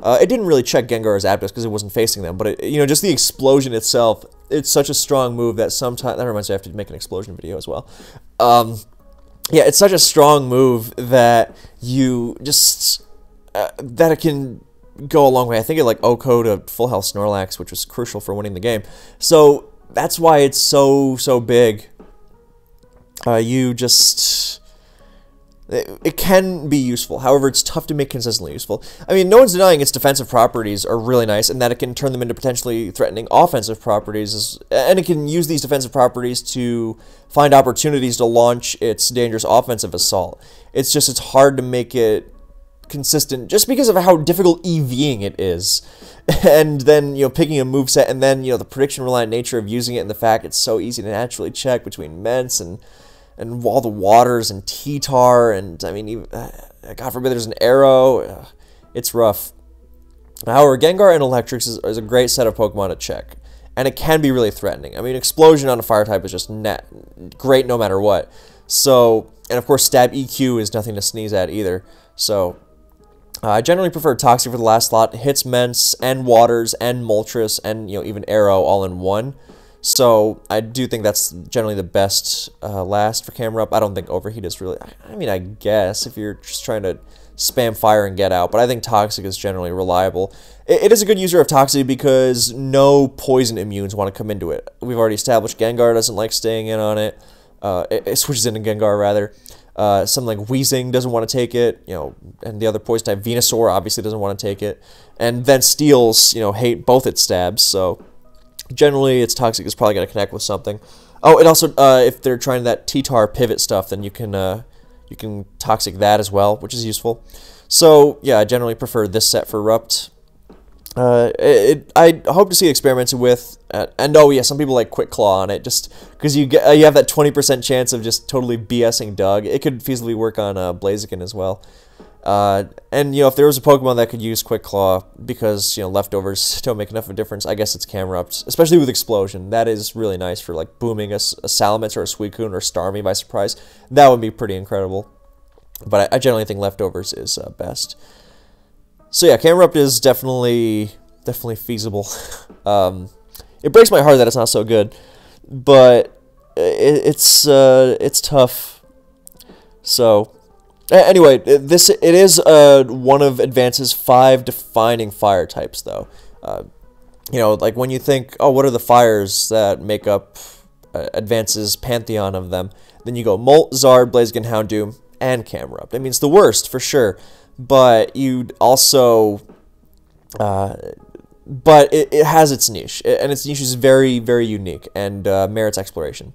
Uh, it didn't really check Gengar's Zapdos because it wasn't facing them, but it, you know, just the explosion itself, it's such a strong move that sometimes that reminds me I have to make an explosion video as well. Um, yeah, it's such a strong move that you just uh, that it can go a long way. I think it like OHKO to full health Snorlax, which was crucial for winning the game. So that's why it's so so big. Uh, you just it can be useful. However, it's tough to make consistently useful. I mean, no one's denying its defensive properties are really nice and that it can turn them into potentially threatening offensive properties. And it can use these defensive properties to find opportunities to launch its dangerous offensive assault. It's just, it's hard to make it consistent just because of how difficult EVing it is. (laughs) And then, you know, picking a move set and then, you know, the prediction reliant nature of using it and the fact it's so easy to naturally check between Mence and and all the waters and T-Tar and I mean, even, uh, God forbid there's an Aero. Uh, it's rough. However, Gengar and Electrics is, is, a great set of Pokemon to check, and it can be really threatening. I mean, Explosion on a Fire type is just net great no matter what. So, and of course, Stab EQ is nothing to sneeze at either. So, uh, I generally prefer Toxic for the last slot. It hits Mence and Waters and Moltres and you know even Aero all in one. So I do think that's generally the best uh, last for Camerupt. I don't think Overheat is really. I mean, I guess if you're just trying to spam fire and get out, but I think Toxic is generally reliable. it, it is a good user of Toxic because no poison immunes want to come into it. We've already established Gengar doesn't like staying in on it. Uh, it, it switches into Gengar rather. Uh, something like Weezing doesn't want to take it, you know, and the other poison type Venusaur obviously doesn't want to take it, and then Steels, you know, hate both its stabs. So generally, its toxic is probably going to connect with something. Oh, and also uh, if they're trying that T-Tar pivot stuff, then you can uh, you can toxic that as well, which is useful. So yeah, I generally prefer this set for Rupt. Uh, it, I hope to see experimented with, uh, and oh yeah, some people like Quick Claw on it, just because you get uh, you have that twenty percent chance of just totally BSing Doug. It could feasibly work on uh, Blaziken as well. Uh, and you know, if there was a Pokemon that could use Quick Claw because you know leftovers (laughs) don't make enough of a difference, I guess it's Camerupt, especially with Explosion. That is really nice for like booming a, a Salamence or a Suicune or Starmie by surprise. That would be pretty incredible. But I, I generally think leftovers is uh, best. So yeah, Camerupt is definitely definitely feasible. (laughs) um, it breaks my heart that it's not so good, but it, it's uh, it's tough. So anyway, this it is uh, one of Advance's five defining fire types, though. Uh, you know, like when you think, oh, what are the fires that make up uh, Advance's pantheon of them? Then you go Molt, Zard, Blaziken, Houndoom, and Camerupt. I mean, it's the worst for sure but you also uh, but it, it has its niche and its niche is very very unique and uh, merits exploration.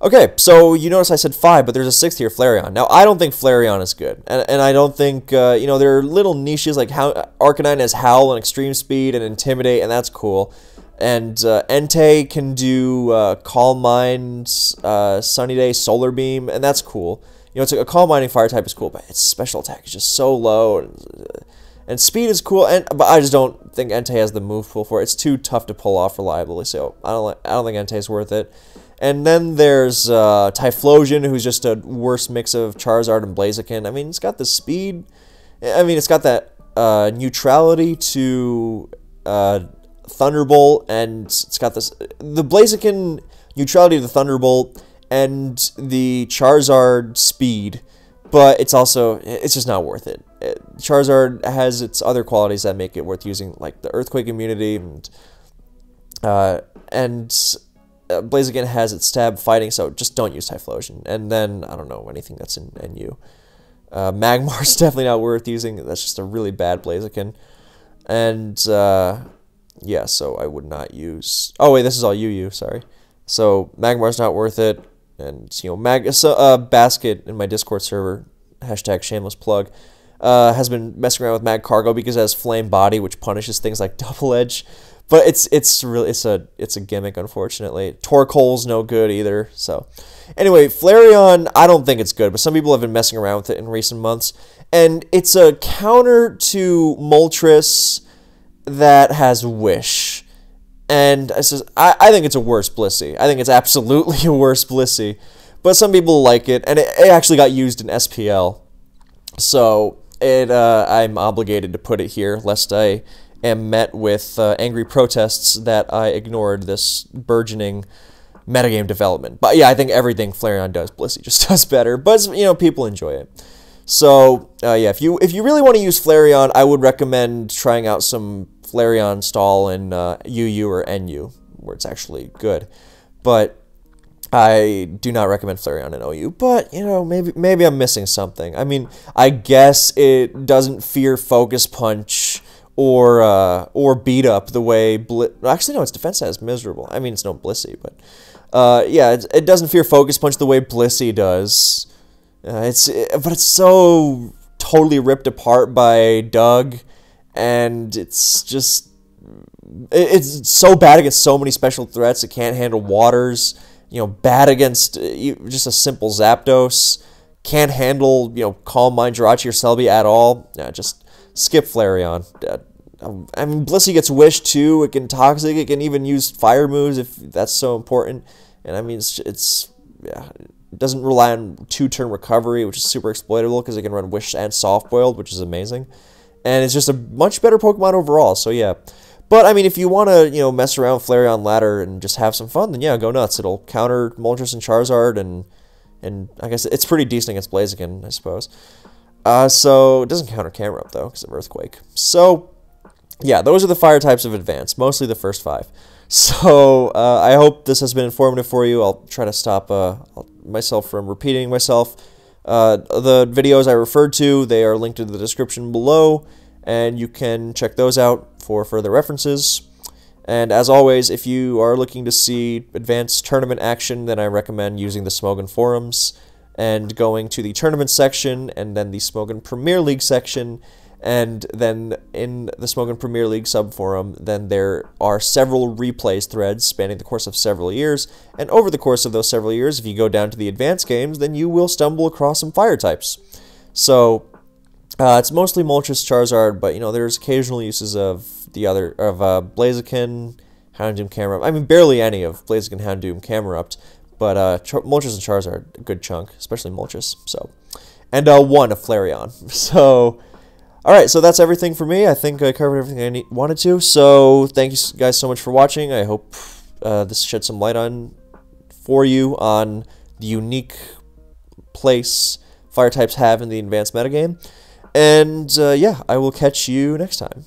Okay so you notice i said five but there's a sixth here flareon. Now i don't think flareon is good and, and i don't think uh, you know there are little niches like how arcanine has howl and extreme speed and intimidate and that's cool. And uh, Entei can do uh, Calm Mind, uh, Sunny Day, Solar Beam, and that's cool you know, it's a, calm mining fire type is cool, but its special attack is just so low, and, and speed is cool. And but I just don't think Entei has the move pool for it. It's too tough to pull off reliably. So I don't I don't think Entei's worth it. And then there's uh, Typhlosion, who's just a worse mix of Charizard and Blaziken. I mean, it's got the speed. I mean, it's got that uh, neutrality to uh, Thunderbolt, and it's got this the Blaziken neutrality to the Thunderbolt and the Charizard speed, but it's also it's just not worth it. Charizard has its other qualities that make it worth using, like the Earthquake immunity, and uh, and uh, Blaziken has its stab fighting, so just don't use Typhlosion. And then I don't know anything that's in NU. Uh, Magmar's (laughs) definitely not worth using. That's just a really bad Blaziken. And uh, yeah, so I would not use. Oh wait, this is all UU. Sorry. So Magmar's not worth it and you know, Mag so, uh, Basket in my Discord server hashtag shameless plug uh, has been messing around with Magcargo because it has flame body, which punishes things like (laughs) double edge. But it's it's really it's a it's a gimmick, unfortunately. Torkoal's no good either. So anyway, Flareon, I don't think it's good, but some people have been messing around with it in recent months, and it's a counter to Moltres that has Wish. And I says, I, I think it's a worse Blissey. I think it's absolutely (laughs) a worse Blissey. But some people like it, and it, it actually got used in SPL. So it, uh, I'm obligated to put it here, lest I am met with uh, angry protests that I ignored this burgeoning metagame development. But yeah, I think everything Flareon does, Blissey just (laughs) does better. But you know, people enjoy it. So uh, yeah, if you if you really want to use Flareon, I would recommend trying out some Flareon stall in uh, UU or NU, where it's actually good. But I do not recommend Flareon in OU. But you know, maybe maybe I'm missing something. I mean, I guess it doesn't fear Focus Punch or uh, or beat up the way Bli- actually no, its defense is miserable. I mean, it's no Blissey, but uh, yeah, it, it doesn't fear Focus Punch the way Blissey does. Uh, it's it, but it's so totally ripped apart by Doug, and it's just it's so bad against so many special threats. It can't handle waters. You know, bad against uh, just a simple Zapdos. Can't handle you know Calm Mind, Jirachi, or Celebi at all. Yeah, just skip Flareon. Uh, I mean, Blissey gets Wish too. It can Toxic. It can even use Fire moves if that's so important. And I mean, it's, it's yeah, it doesn't rely on two-turn recovery, which is super exploitable because it can run Wish and Soft Boiled, which is amazing. And it's just a much better Pokemon overall. So yeah. But I mean, if you want to, you know, mess around Flareon ladder and just have some fun, then yeah, go nuts. It'll counter Moltres and Charizard, and and I guess it's pretty decent against Blaziken, I suppose. Uh, so it doesn't counter Camerupt though, because of Earthquake. So yeah, those are the fire types of advance, mostly the first five. (laughs) So uh, I hope this has been informative for you. I'll try to stop uh, myself from repeating myself. Uh, the videos I referred to, they are linked in the description below, and you can check those out for further references. And as always, if you are looking to see advanced tournament action, then I recommend using the Smogon forums and going to the tournament section and then the Smogon Premier League section and then in the Smogon Premier League subforum, then there are several replays threads spanning the course of several years. And over the course of those several years, if you go down to the advanced games, then you will stumble across some fire types. So uh, it's mostly Moltres Charizard, but you know there's occasional uses of the other of uh, Blaziken, Houndoom, Camerupt. I mean, barely any of Blaziken, Houndoom, Camerupt, but uh, Moltres and Charizard, a good chunk, especially Moltres. So, and uh, one of Flareon. (laughs) So. All right, so that's everything for me. I think I covered everything I need, wanted to. So thank you guys so much for watching. I hope uh, this shed some light on for you on the unique place fire types have in the advanced metagame. And uh, yeah, I will catch you next time.